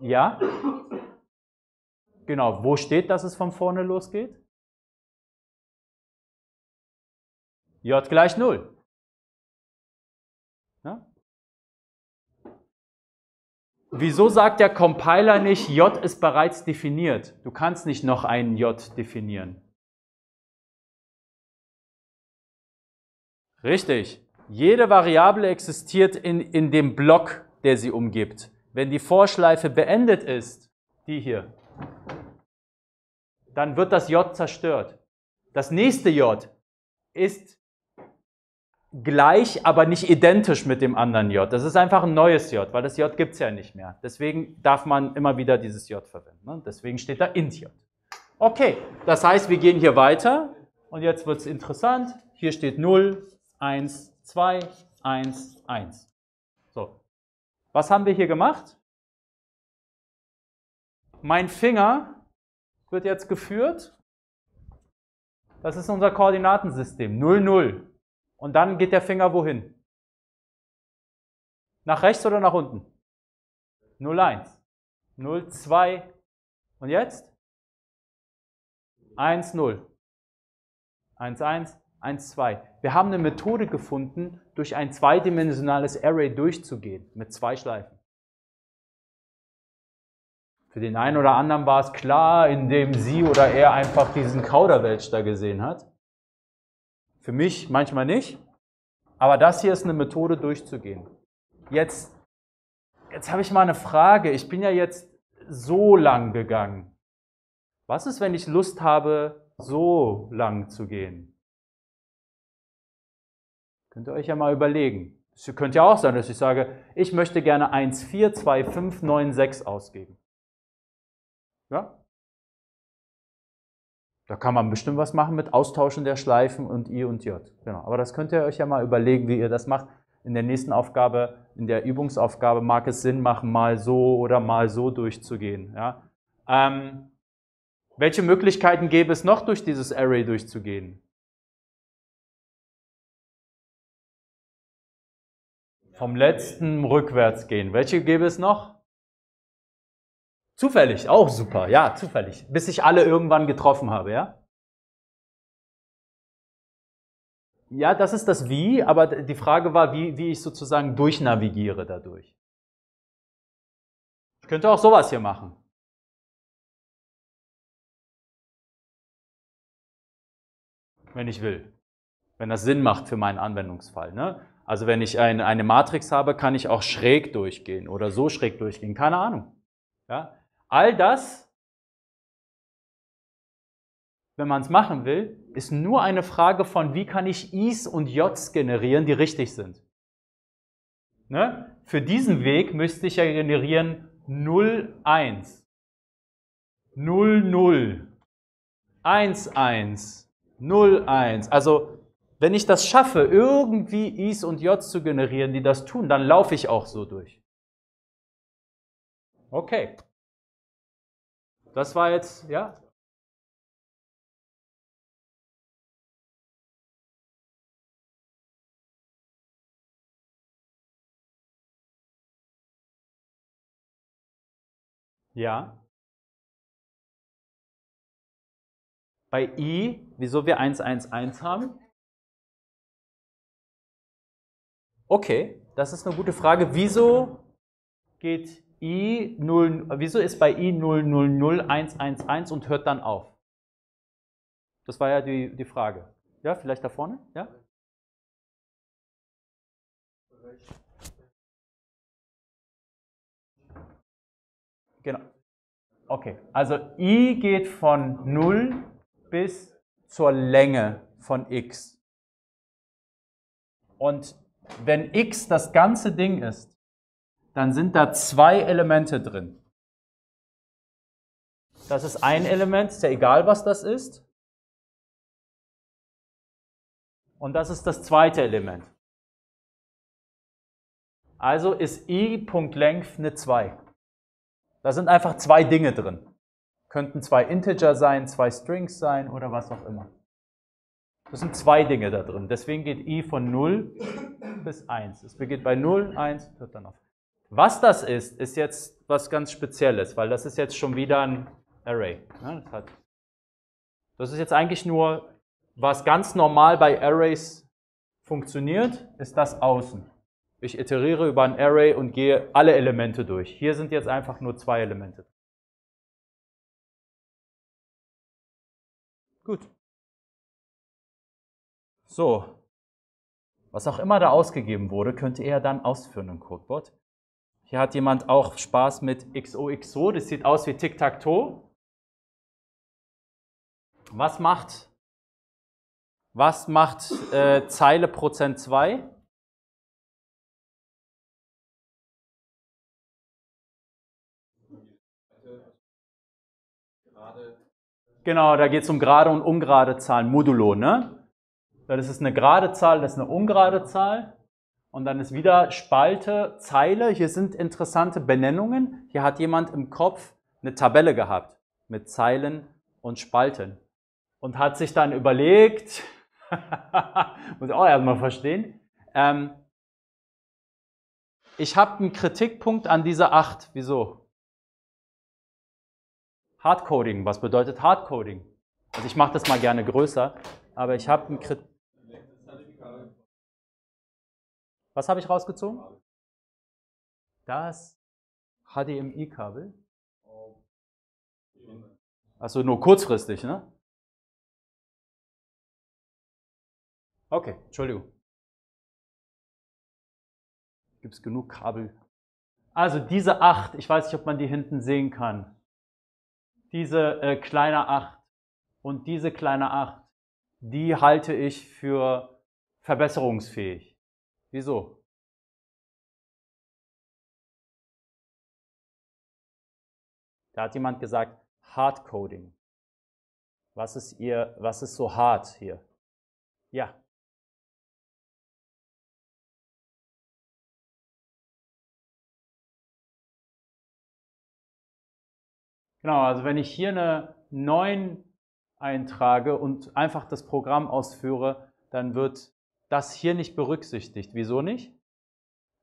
Ja? Genau, wo steht, dass es von vorne losgeht? J gleich 0. Wieso sagt der Compiler nicht, J ist bereits definiert? Du kannst nicht noch einen J definieren. Richtig. Jede Variable existiert in, in dem Block, der sie umgibt. Wenn die Vorschleife beendet ist, die hier, dann wird das J zerstört. Das nächste J ist gleich, aber nicht identisch mit dem anderen J. Das ist einfach ein neues J, weil das J gibt es ja nicht mehr. Deswegen darf man immer wieder dieses J verwenden. Ne? Deswegen steht da int J. Okay, das heißt, wir gehen hier weiter und jetzt wird es interessant. Hier steht 0, 1, 2, 1, 1. So, was haben wir hier gemacht? Mein Finger wird jetzt geführt. Das ist unser Koordinatensystem, 0, 0. Und dann geht der Finger wohin? Nach rechts oder nach unten? 0, 1. 0, 2. Und jetzt? 1, 0. 1, 1, 1, 2. Wir haben eine Methode gefunden, durch ein zweidimensionales Array durchzugehen mit zwei Schleifen. Für den einen oder anderen war es klar, indem sie oder er einfach diesen Kauderwelsch da gesehen hat. Für mich manchmal nicht. Aber das hier ist eine Methode durchzugehen. Jetzt, jetzt habe ich mal eine Frage. Ich bin ja jetzt so lang gegangen. Was ist, wenn ich Lust habe, so lang zu gehen? Könnt ihr euch ja mal überlegen. Es könnte ja auch sein, dass ich sage, ich möchte gerne 1, 4, 2, 5, 9, 6 ausgeben. Ja? Da kann man bestimmt was machen mit Austauschen der Schleifen und I und J. Genau. Aber das könnt ihr euch ja mal überlegen, wie ihr das macht. In der nächsten Aufgabe, in der Übungsaufgabe mag es Sinn machen, mal so oder mal so durchzugehen. Ja? Ähm, welche Möglichkeiten gäbe es noch, durch dieses Array durchzugehen? Vom letzten rückwärts gehen. Welche gäbe es noch? Zufällig, auch super, ja, zufällig. Bis ich alle irgendwann getroffen habe, ja? Ja, das ist das Wie, aber die Frage war, wie, wie ich sozusagen durchnavigiere dadurch. Ich könnte auch sowas hier machen. Wenn ich will. Wenn das Sinn macht für meinen Anwendungsfall. Ne? Also wenn ich ein, eine Matrix habe, kann ich auch schräg durchgehen oder so schräg durchgehen. Keine Ahnung. Ja? All das, wenn man es machen will, ist nur eine Frage von, wie kann ich Is und Js generieren, die richtig sind. Ne? Für diesen Weg müsste ich ja generieren 0, 1, 0, 0, 1, 1, 0, 1. Also wenn ich das schaffe, irgendwie Is und Js zu generieren, die das tun, dann laufe ich auch so durch. Okay. Das war jetzt, ja? Ja. Bei i, wieso wir 1, 1, 1 haben? Okay, das ist eine gute Frage. Wieso geht i 0, wieso ist bei i 0, 0, 0, 1, 1, 1 und hört dann auf? Das war ja die, die Frage. Ja, vielleicht da vorne? Ja? Genau. Okay, also i geht von 0 bis zur Länge von x. Und wenn x das ganze Ding ist, dann sind da zwei Elemente drin. Das ist ein Element, ist ja egal, was das ist. Und das ist das zweite Element. Also ist i.length eine 2. Da sind einfach zwei Dinge drin. Könnten zwei Integer sein, zwei Strings sein oder was auch immer. Das sind zwei Dinge da drin. Deswegen geht i von 0 bis 1. Es beginnt bei 0, 1, hört dann auf. Was das ist, ist jetzt was ganz Spezielles, weil das ist jetzt schon wieder ein Array. Das ist jetzt eigentlich nur, was ganz normal bei Arrays funktioniert, ist das Außen. Ich iteriere über ein Array und gehe alle Elemente durch. Hier sind jetzt einfach nur zwei Elemente. Gut. So. Was auch immer da ausgegeben wurde, könnte er dann ausführen im Codebot. Hier hat jemand auch Spaß mit XOXO. Das sieht aus wie Tic-Tac-Toe. Was macht, was macht äh, Zeile Prozent 2? Genau, da geht es um gerade und ungerade Zahlen, Modulo, ne? Das ist eine gerade Zahl, das ist eine ungerade Zahl. Und dann ist wieder Spalte, Zeile. Hier sind interessante Benennungen. Hier hat jemand im Kopf eine Tabelle gehabt mit Zeilen und Spalten. Und hat sich dann überlegt, muss ich auch erstmal verstehen, ähm, ich habe einen Kritikpunkt an dieser 8. Wieso? Hardcoding. Was bedeutet Hardcoding? Also ich mache das mal gerne größer, aber ich habe einen Kritikpunkt. Was habe ich rausgezogen? Das HDMI-Kabel. Also nur kurzfristig, ne? Okay, Entschuldigung. Gibt es genug Kabel? Also diese 8, ich weiß nicht, ob man die hinten sehen kann. Diese äh, kleine 8 und diese kleine 8, die halte ich für verbesserungsfähig. Wieso? Da hat jemand gesagt, Hardcoding. Was ist ihr, was ist so hart hier? Ja. Genau, also wenn ich hier eine 9 eintrage und einfach das Programm ausführe, dann wird das hier nicht berücksichtigt. Wieso nicht?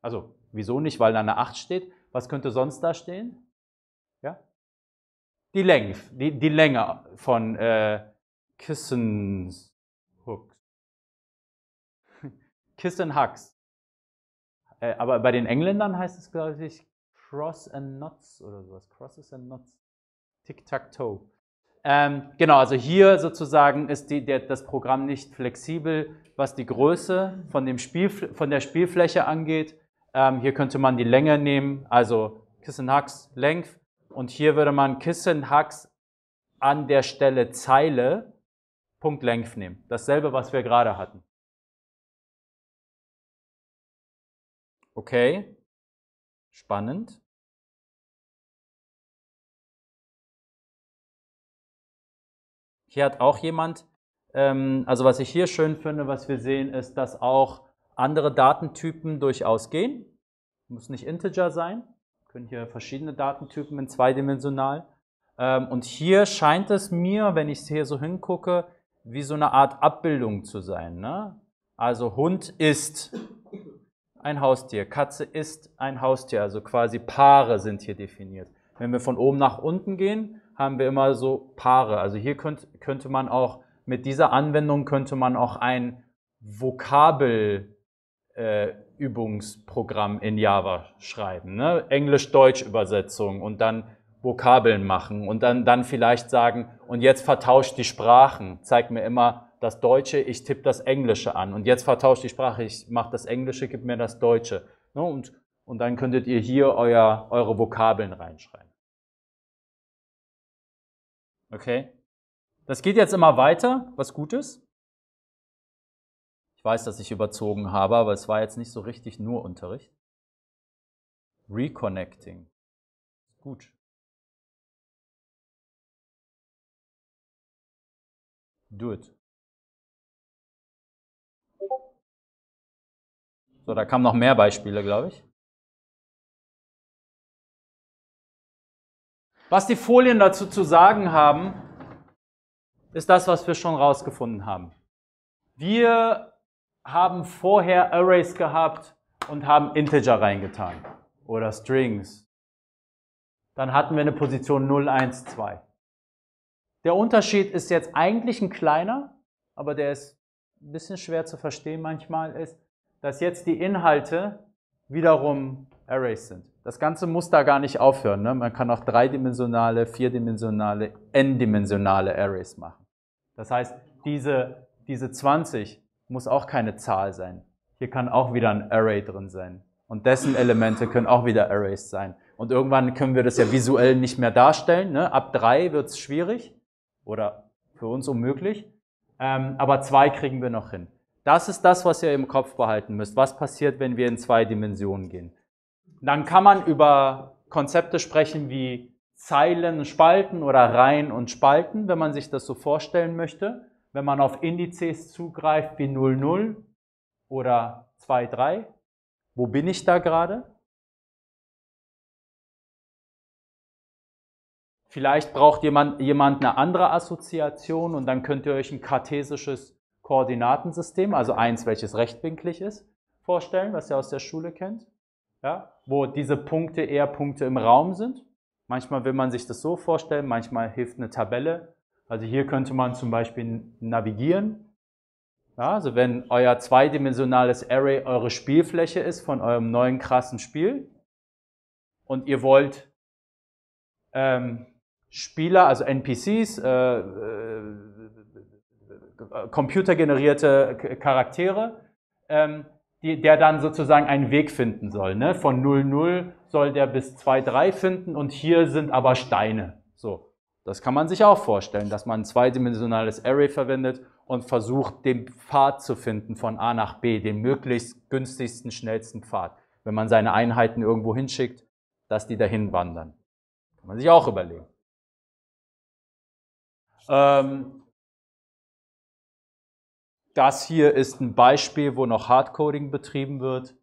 Also, wieso nicht? Weil da eine 8 steht. Was könnte sonst da stehen? Ja? Die Länge, die, die Länge von äh, Kissens Hooks. Kissen Hucks. Äh, aber bei den Engländern heißt es, glaube ich, Cross and Knots oder sowas. Crosses and Knots. Tic-Tac-Toe. Ähm, genau, also hier sozusagen ist die, der, das Programm nicht flexibel, was die Größe von, dem Spiel, von der Spielfläche angeht. Ähm, hier könnte man die Länge nehmen, also Kissen-Hux Length. Und hier würde man Kissen-Hux an der Stelle Zeile Punkt Length nehmen. Dasselbe, was wir gerade hatten. Okay, spannend. Hier hat auch jemand, ähm, also was ich hier schön finde, was wir sehen, ist, dass auch andere Datentypen durchaus gehen. Muss nicht Integer sein, können hier verschiedene Datentypen in zweidimensional. Ähm, und hier scheint es mir, wenn ich hier so hingucke, wie so eine Art Abbildung zu sein. Ne? Also Hund ist ein Haustier, Katze ist ein Haustier, also quasi Paare sind hier definiert. Wenn wir von oben nach unten gehen, haben wir immer so Paare. Also hier könnt, könnte man auch, mit dieser Anwendung könnte man auch ein Vokabel äh, in Java schreiben. Ne? Englisch-Deutsch-Übersetzung und dann Vokabeln machen und dann, dann vielleicht sagen, und jetzt vertauscht die Sprachen, zeigt mir immer das Deutsche, ich tippe das Englische an und jetzt vertauscht die Sprache, ich mache das Englische, gib mir das Deutsche. Ne? Und, und dann könntet ihr hier euer, eure Vokabeln reinschreiben. Okay? Das geht jetzt immer weiter, was gut ist. Ich weiß, dass ich überzogen habe, aber es war jetzt nicht so richtig nur Unterricht. Reconnecting. Gut. Do it. So, da kamen noch mehr Beispiele, glaube ich. Was die Folien dazu zu sagen haben, ist das, was wir schon rausgefunden haben. Wir haben vorher Arrays gehabt und haben Integer reingetan oder Strings. Dann hatten wir eine Position 0, 1, 2. Der Unterschied ist jetzt eigentlich ein kleiner, aber der ist ein bisschen schwer zu verstehen manchmal, ist, dass jetzt die Inhalte wiederum Arrays sind. Das Ganze muss da gar nicht aufhören. Ne? Man kann auch dreidimensionale, vierdimensionale, n-dimensionale Arrays machen. Das heißt, diese, diese 20 muss auch keine Zahl sein. Hier kann auch wieder ein Array drin sein. Und dessen Elemente können auch wieder Arrays sein. Und irgendwann können wir das ja visuell nicht mehr darstellen. Ne? Ab drei wird es schwierig oder für uns unmöglich. Ähm, aber zwei kriegen wir noch hin. Das ist das, was ihr im Kopf behalten müsst. Was passiert, wenn wir in zwei Dimensionen gehen? Dann kann man über Konzepte sprechen wie Zeilen, Spalten oder Reihen und Spalten, wenn man sich das so vorstellen möchte. Wenn man auf Indizes zugreift wie 00 oder 23, wo bin ich da gerade? Vielleicht braucht jemand, jemand eine andere Assoziation und dann könnt ihr euch ein kartesisches Koordinatensystem, also eins, welches rechtwinklig ist, vorstellen, was ihr aus der Schule kennt, ja, wo diese Punkte eher Punkte im Raum sind. Manchmal will man sich das so vorstellen, manchmal hilft eine Tabelle. Also hier könnte man zum Beispiel navigieren. Ja, also wenn euer zweidimensionales Array eure Spielfläche ist von eurem neuen krassen Spiel und ihr wollt ähm, Spieler, also NPCs, äh, äh, computergenerierte Charaktere, ähm, die, der dann sozusagen einen Weg finden soll. Ne? Von 0,0 soll der bis 2,3 finden und hier sind aber Steine. So, das kann man sich auch vorstellen, dass man ein zweidimensionales Array verwendet und versucht, den Pfad zu finden von A nach B, den möglichst günstigsten, schnellsten Pfad. Wenn man seine Einheiten irgendwo hinschickt, dass die dahin wandern. Kann man sich auch überlegen. Ähm, das hier ist ein Beispiel, wo noch Hardcoding betrieben wird.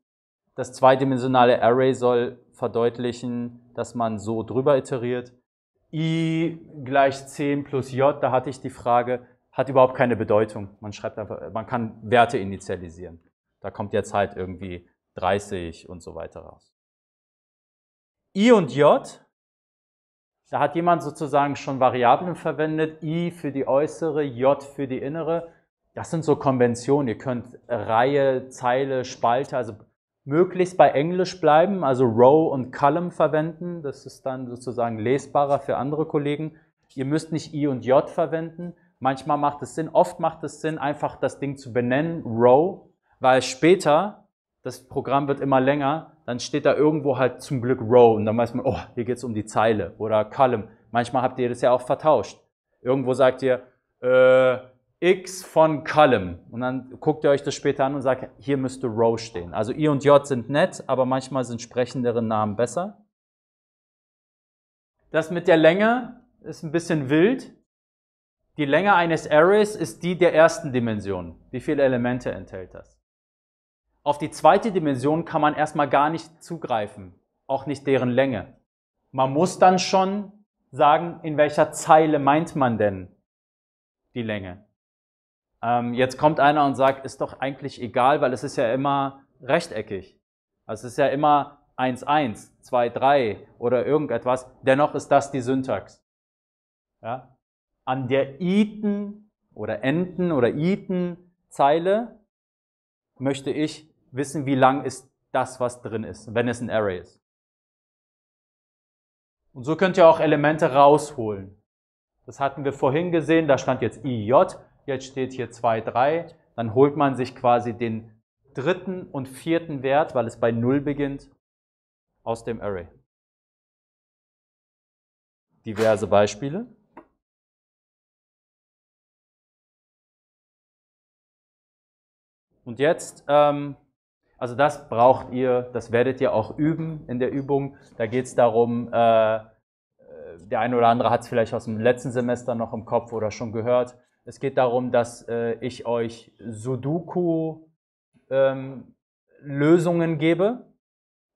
Das zweidimensionale Array soll verdeutlichen, dass man so drüber iteriert. i gleich 10 plus j, da hatte ich die Frage, hat überhaupt keine Bedeutung. Man schreibt einfach, man kann Werte initialisieren. Da kommt jetzt halt irgendwie 30 und so weiter raus. i und j da hat jemand sozusagen schon Variablen verwendet, i für die äußere, j für die innere. Das sind so Konventionen. Ihr könnt Reihe, Zeile, Spalte, also möglichst bei Englisch bleiben, also Row und Column verwenden. Das ist dann sozusagen lesbarer für andere Kollegen. Ihr müsst nicht i und j verwenden. Manchmal macht es Sinn, oft macht es Sinn, einfach das Ding zu benennen, Row, weil später, das Programm wird immer länger, dann steht da irgendwo halt zum Glück Row und dann weiß man, oh, hier geht es um die Zeile oder Column. Manchmal habt ihr das ja auch vertauscht. Irgendwo sagt ihr äh, x von Column und dann guckt ihr euch das später an und sagt, hier müsste Row stehen. Also i und j sind nett, aber manchmal sind sprechendere Namen besser. Das mit der Länge ist ein bisschen wild. Die Länge eines Arrays ist die der ersten Dimension. Wie viele Elemente enthält das? Auf die zweite Dimension kann man erstmal gar nicht zugreifen, auch nicht deren Länge. Man muss dann schon sagen, in welcher Zeile meint man denn die Länge. Ähm, jetzt kommt einer und sagt, ist doch eigentlich egal, weil es ist ja immer rechteckig. Also es ist ja immer 1, 1, 2, 3 oder irgendetwas. Dennoch ist das die Syntax. Ja? An der iten oder enten oder iten Zeile möchte ich wissen, wie lang ist das, was drin ist, wenn es ein Array ist. Und so könnt ihr auch Elemente rausholen. Das hatten wir vorhin gesehen, da stand jetzt IJ, jetzt steht hier 2, 3. Dann holt man sich quasi den dritten und vierten Wert, weil es bei 0 beginnt, aus dem Array. Diverse Beispiele. Und jetzt, ähm, also das braucht ihr, das werdet ihr auch üben in der Übung. Da geht es darum, äh, der eine oder andere hat es vielleicht aus dem letzten Semester noch im Kopf oder schon gehört. Es geht darum, dass äh, ich euch Sudoku-Lösungen ähm, gebe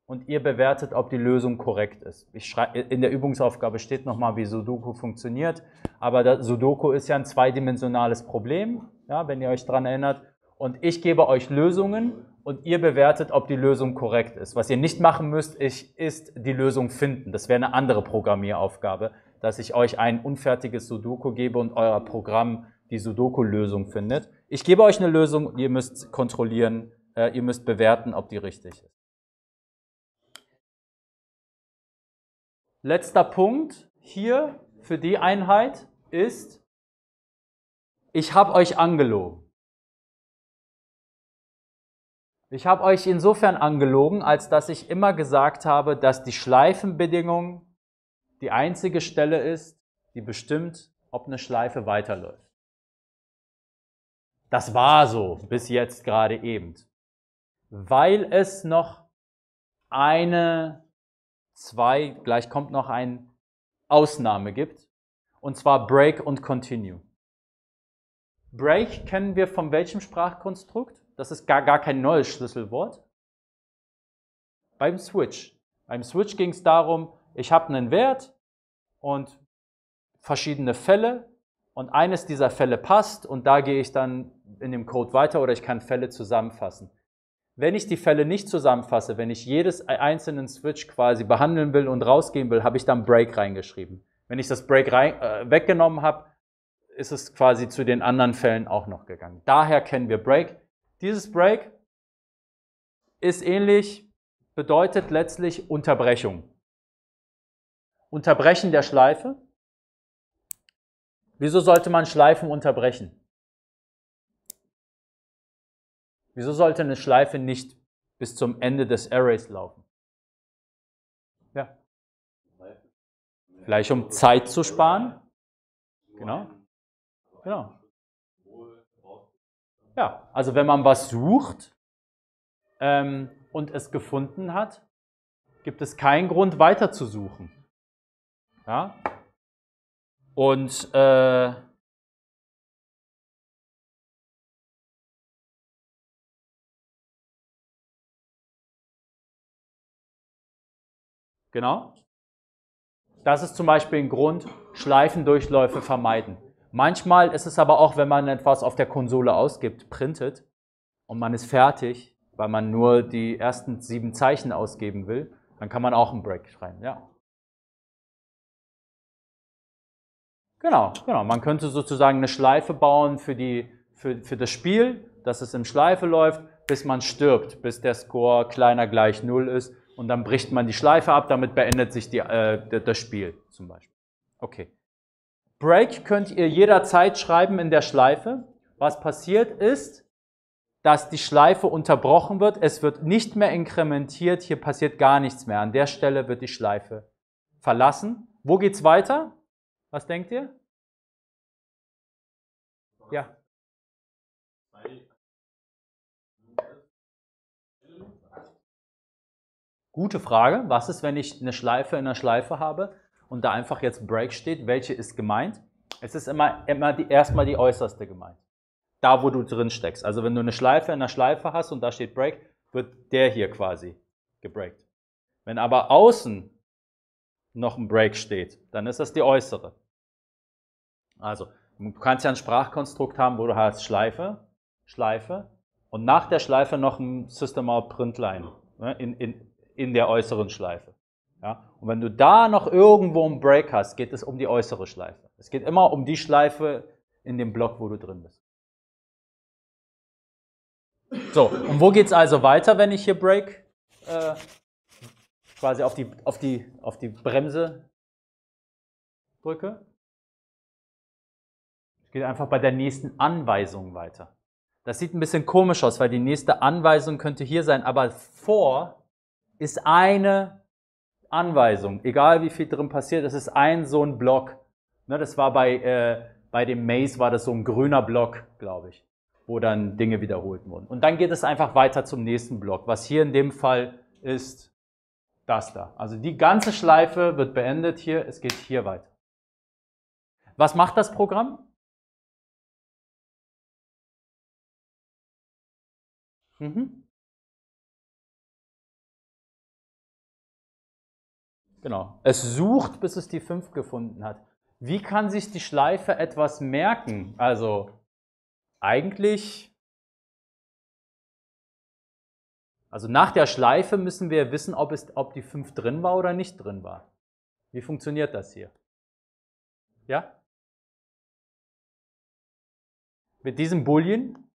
und ihr bewertet, ob die Lösung korrekt ist. Ich in der Übungsaufgabe steht nochmal, wie Sudoku funktioniert, aber das, Sudoku ist ja ein zweidimensionales Problem, ja, wenn ihr euch daran erinnert. Und ich gebe euch Lösungen und ihr bewertet, ob die Lösung korrekt ist. Was ihr nicht machen müsst, ist die Lösung finden. Das wäre eine andere Programmieraufgabe, dass ich euch ein unfertiges Sudoku gebe und euer Programm die Sudoku-Lösung findet. Ich gebe euch eine Lösung, ihr müsst kontrollieren, äh, ihr müsst bewerten, ob die richtig ist. Letzter Punkt hier für die Einheit ist, ich habe euch angelogen. Ich habe euch insofern angelogen, als dass ich immer gesagt habe, dass die Schleifenbedingung die einzige Stelle ist, die bestimmt, ob eine Schleife weiterläuft. Das war so bis jetzt gerade eben. Weil es noch eine, zwei, gleich kommt noch ein Ausnahme gibt, und zwar Break und Continue. Break kennen wir von welchem Sprachkonstrukt? Das ist gar, gar kein neues Schlüsselwort. Beim Switch. Beim Switch ging es darum, ich habe einen Wert und verschiedene Fälle und eines dieser Fälle passt und da gehe ich dann in dem Code weiter oder ich kann Fälle zusammenfassen. Wenn ich die Fälle nicht zusammenfasse, wenn ich jedes einzelnen Switch quasi behandeln will und rausgehen will, habe ich dann Break reingeschrieben. Wenn ich das Break rein, äh, weggenommen habe, ist es quasi zu den anderen Fällen auch noch gegangen. Daher kennen wir Break. Dieses Break ist ähnlich, bedeutet letztlich Unterbrechung. Unterbrechen der Schleife. Wieso sollte man Schleifen unterbrechen? Wieso sollte eine Schleife nicht bis zum Ende des Arrays laufen? Ja. Vielleicht um Zeit zu sparen. Genau. Genau. Ja, also wenn man was sucht ähm, und es gefunden hat, gibt es keinen Grund weiter zu suchen. Ja? Und äh, genau. Das ist zum Beispiel ein Grund, Schleifendurchläufe vermeiden. Manchmal ist es aber auch, wenn man etwas auf der Konsole ausgibt, printet und man ist fertig, weil man nur die ersten sieben Zeichen ausgeben will, dann kann man auch einen Break schreiben, ja. Genau, genau. Man könnte sozusagen eine Schleife bauen für, die, für, für das Spiel, dass es im Schleife läuft, bis man stirbt, bis der Score kleiner gleich null ist und dann bricht man die Schleife ab, damit beendet sich die, äh, das Spiel zum Beispiel. Okay. Break könnt ihr jederzeit schreiben in der Schleife. Was passiert ist, dass die Schleife unterbrochen wird. Es wird nicht mehr inkrementiert. Hier passiert gar nichts mehr. An der Stelle wird die Schleife verlassen. Wo geht's weiter? Was denkt ihr? Ja. Gute Frage. Was ist, wenn ich eine Schleife in einer Schleife habe? und da einfach jetzt Break steht, welche ist gemeint? Es ist immer, immer die, erstmal die äußerste gemeint. Da, wo du drin steckst. Also wenn du eine Schleife in einer Schleife hast und da steht Break, wird der hier quasi gebreakt. Wenn aber außen noch ein Break steht, dann ist das die äußere. Also, du kannst ja ein Sprachkonstrukt haben, wo du hast Schleife, Schleife und nach der Schleife noch ein System Out Printline ne, in, in, in der äußeren Schleife. Ja? Und wenn du da noch irgendwo einen Break hast, geht es um die äußere Schleife. Es geht immer um die Schleife in dem Block, wo du drin bist. So, und wo geht es also weiter, wenn ich hier Break äh, quasi auf die, auf, die, auf die Bremse drücke? Es geht einfach bei der nächsten Anweisung weiter. Das sieht ein bisschen komisch aus, weil die nächste Anweisung könnte hier sein, aber vor ist eine Anweisung, egal wie viel drin passiert, es ist ein so ein Block. Ne, das war bei, äh, bei dem Maze war das so ein grüner Block, glaube ich, wo dann Dinge wiederholt wurden. Und dann geht es einfach weiter zum nächsten Block, was hier in dem Fall ist das da. Also die ganze Schleife wird beendet hier, es geht hier weiter. Was macht das Programm? Mhm. Genau. Es sucht, bis es die 5 gefunden hat. Wie kann sich die Schleife etwas merken? Also eigentlich, also nach der Schleife müssen wir wissen, ob, es, ob die 5 drin war oder nicht drin war. Wie funktioniert das hier? Ja? Mit diesem Boolean,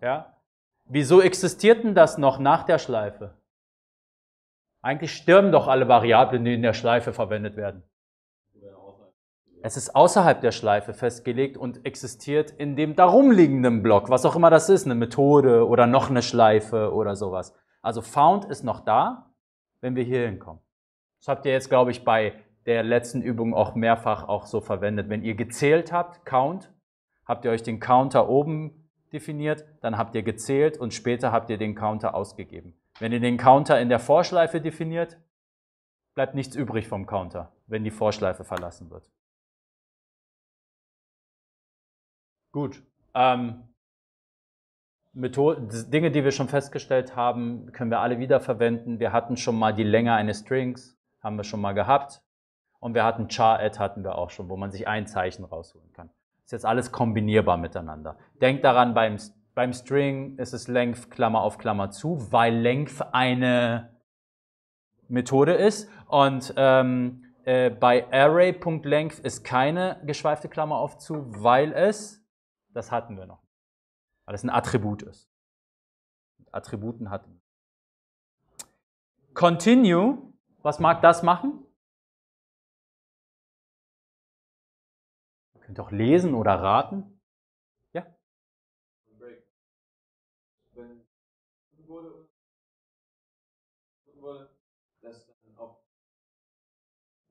ja, Wieso existiert denn das noch nach der Schleife? Eigentlich sterben doch alle Variablen, die in der Schleife verwendet werden. Es ist außerhalb der Schleife festgelegt und existiert in dem darumliegenden Block, was auch immer das ist, eine Methode oder noch eine Schleife oder sowas. Also found ist noch da, wenn wir hier hinkommen. Das habt ihr jetzt, glaube ich, bei der letzten Übung auch mehrfach auch so verwendet. Wenn ihr gezählt habt, count, habt ihr euch den Counter oben definiert, dann habt ihr gezählt und später habt ihr den Counter ausgegeben. Wenn ihr den Counter in der Vorschleife definiert, bleibt nichts übrig vom Counter, wenn die Vorschleife verlassen wird. Gut. Ähm, Methode, Dinge, die wir schon festgestellt haben, können wir alle wieder verwenden. Wir hatten schon mal die Länge eines Strings, haben wir schon mal gehabt. Und wir hatten char-add hatten wir auch schon, wo man sich ein Zeichen rausholen kann. Ist jetzt alles kombinierbar miteinander. Denkt daran, beim, beim String ist es Length Klammer auf Klammer zu, weil Length eine Methode ist. Und ähm, äh, bei Array.length ist keine geschweifte Klammer auf zu, weil es, das hatten wir noch, weil es ein Attribut ist. Attributen hatten wir. Continue, was mag das machen? Könnt ihr auch lesen oder raten?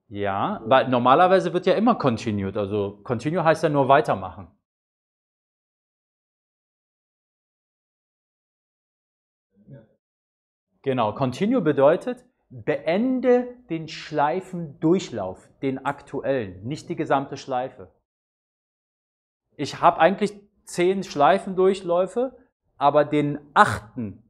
Ja, weil normalerweise wird ja immer continued. Also continue heißt ja nur weitermachen. Genau, continue bedeutet, beende den Schleifendurchlauf, den aktuellen, nicht die gesamte Schleife ich habe eigentlich zehn Schleifendurchläufe, aber den achten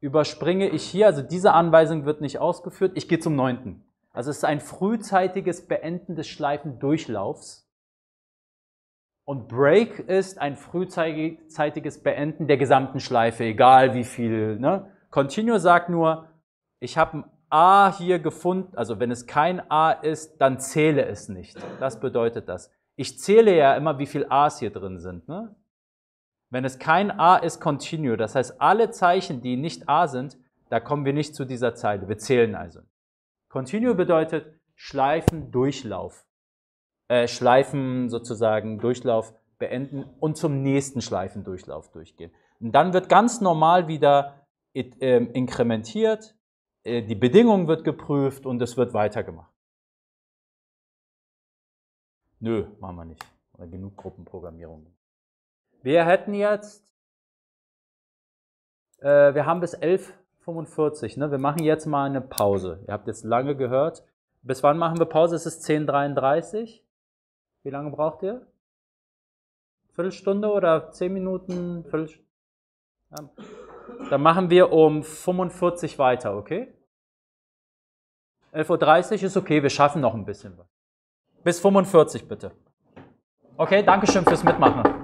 überspringe ich hier, also diese Anweisung wird nicht ausgeführt, ich gehe zum neunten. Also es ist ein frühzeitiges Beenden des Schleifendurchlaufs. Und Break ist ein frühzeitiges Beenden der gesamten Schleife, egal wie viel. Ne? Continue sagt nur, ich habe ein A hier gefunden, also wenn es kein A ist, dann zähle es nicht. Das bedeutet das. Ich zähle ja immer, wie viele A's hier drin sind. Ne? Wenn es kein A ist, continue. Das heißt, alle Zeichen, die nicht A sind, da kommen wir nicht zu dieser Zeile. Wir zählen also. Continue bedeutet Schleifen, Durchlauf. Äh, Schleifen sozusagen, Durchlauf beenden und zum nächsten Schleifendurchlauf durchgehen. Und dann wird ganz normal wieder äh, inkrementiert, äh, die Bedingung wird geprüft und es wird weitergemacht. Nö, machen wir nicht. Oder genug Gruppenprogrammierung. Wir hätten jetzt, äh, wir haben bis 11.45 ne? Wir machen jetzt mal eine Pause. Ihr habt jetzt lange gehört. Bis wann machen wir Pause? Es ist 10.33. Wie lange braucht ihr? Viertelstunde oder 10 Minuten? Viertelstunde? Ja. Dann machen wir um 45 weiter, okay? 11.30 Uhr ist okay, wir schaffen noch ein bisschen was. Bis 45 bitte. Okay, Dankeschön fürs Mitmachen.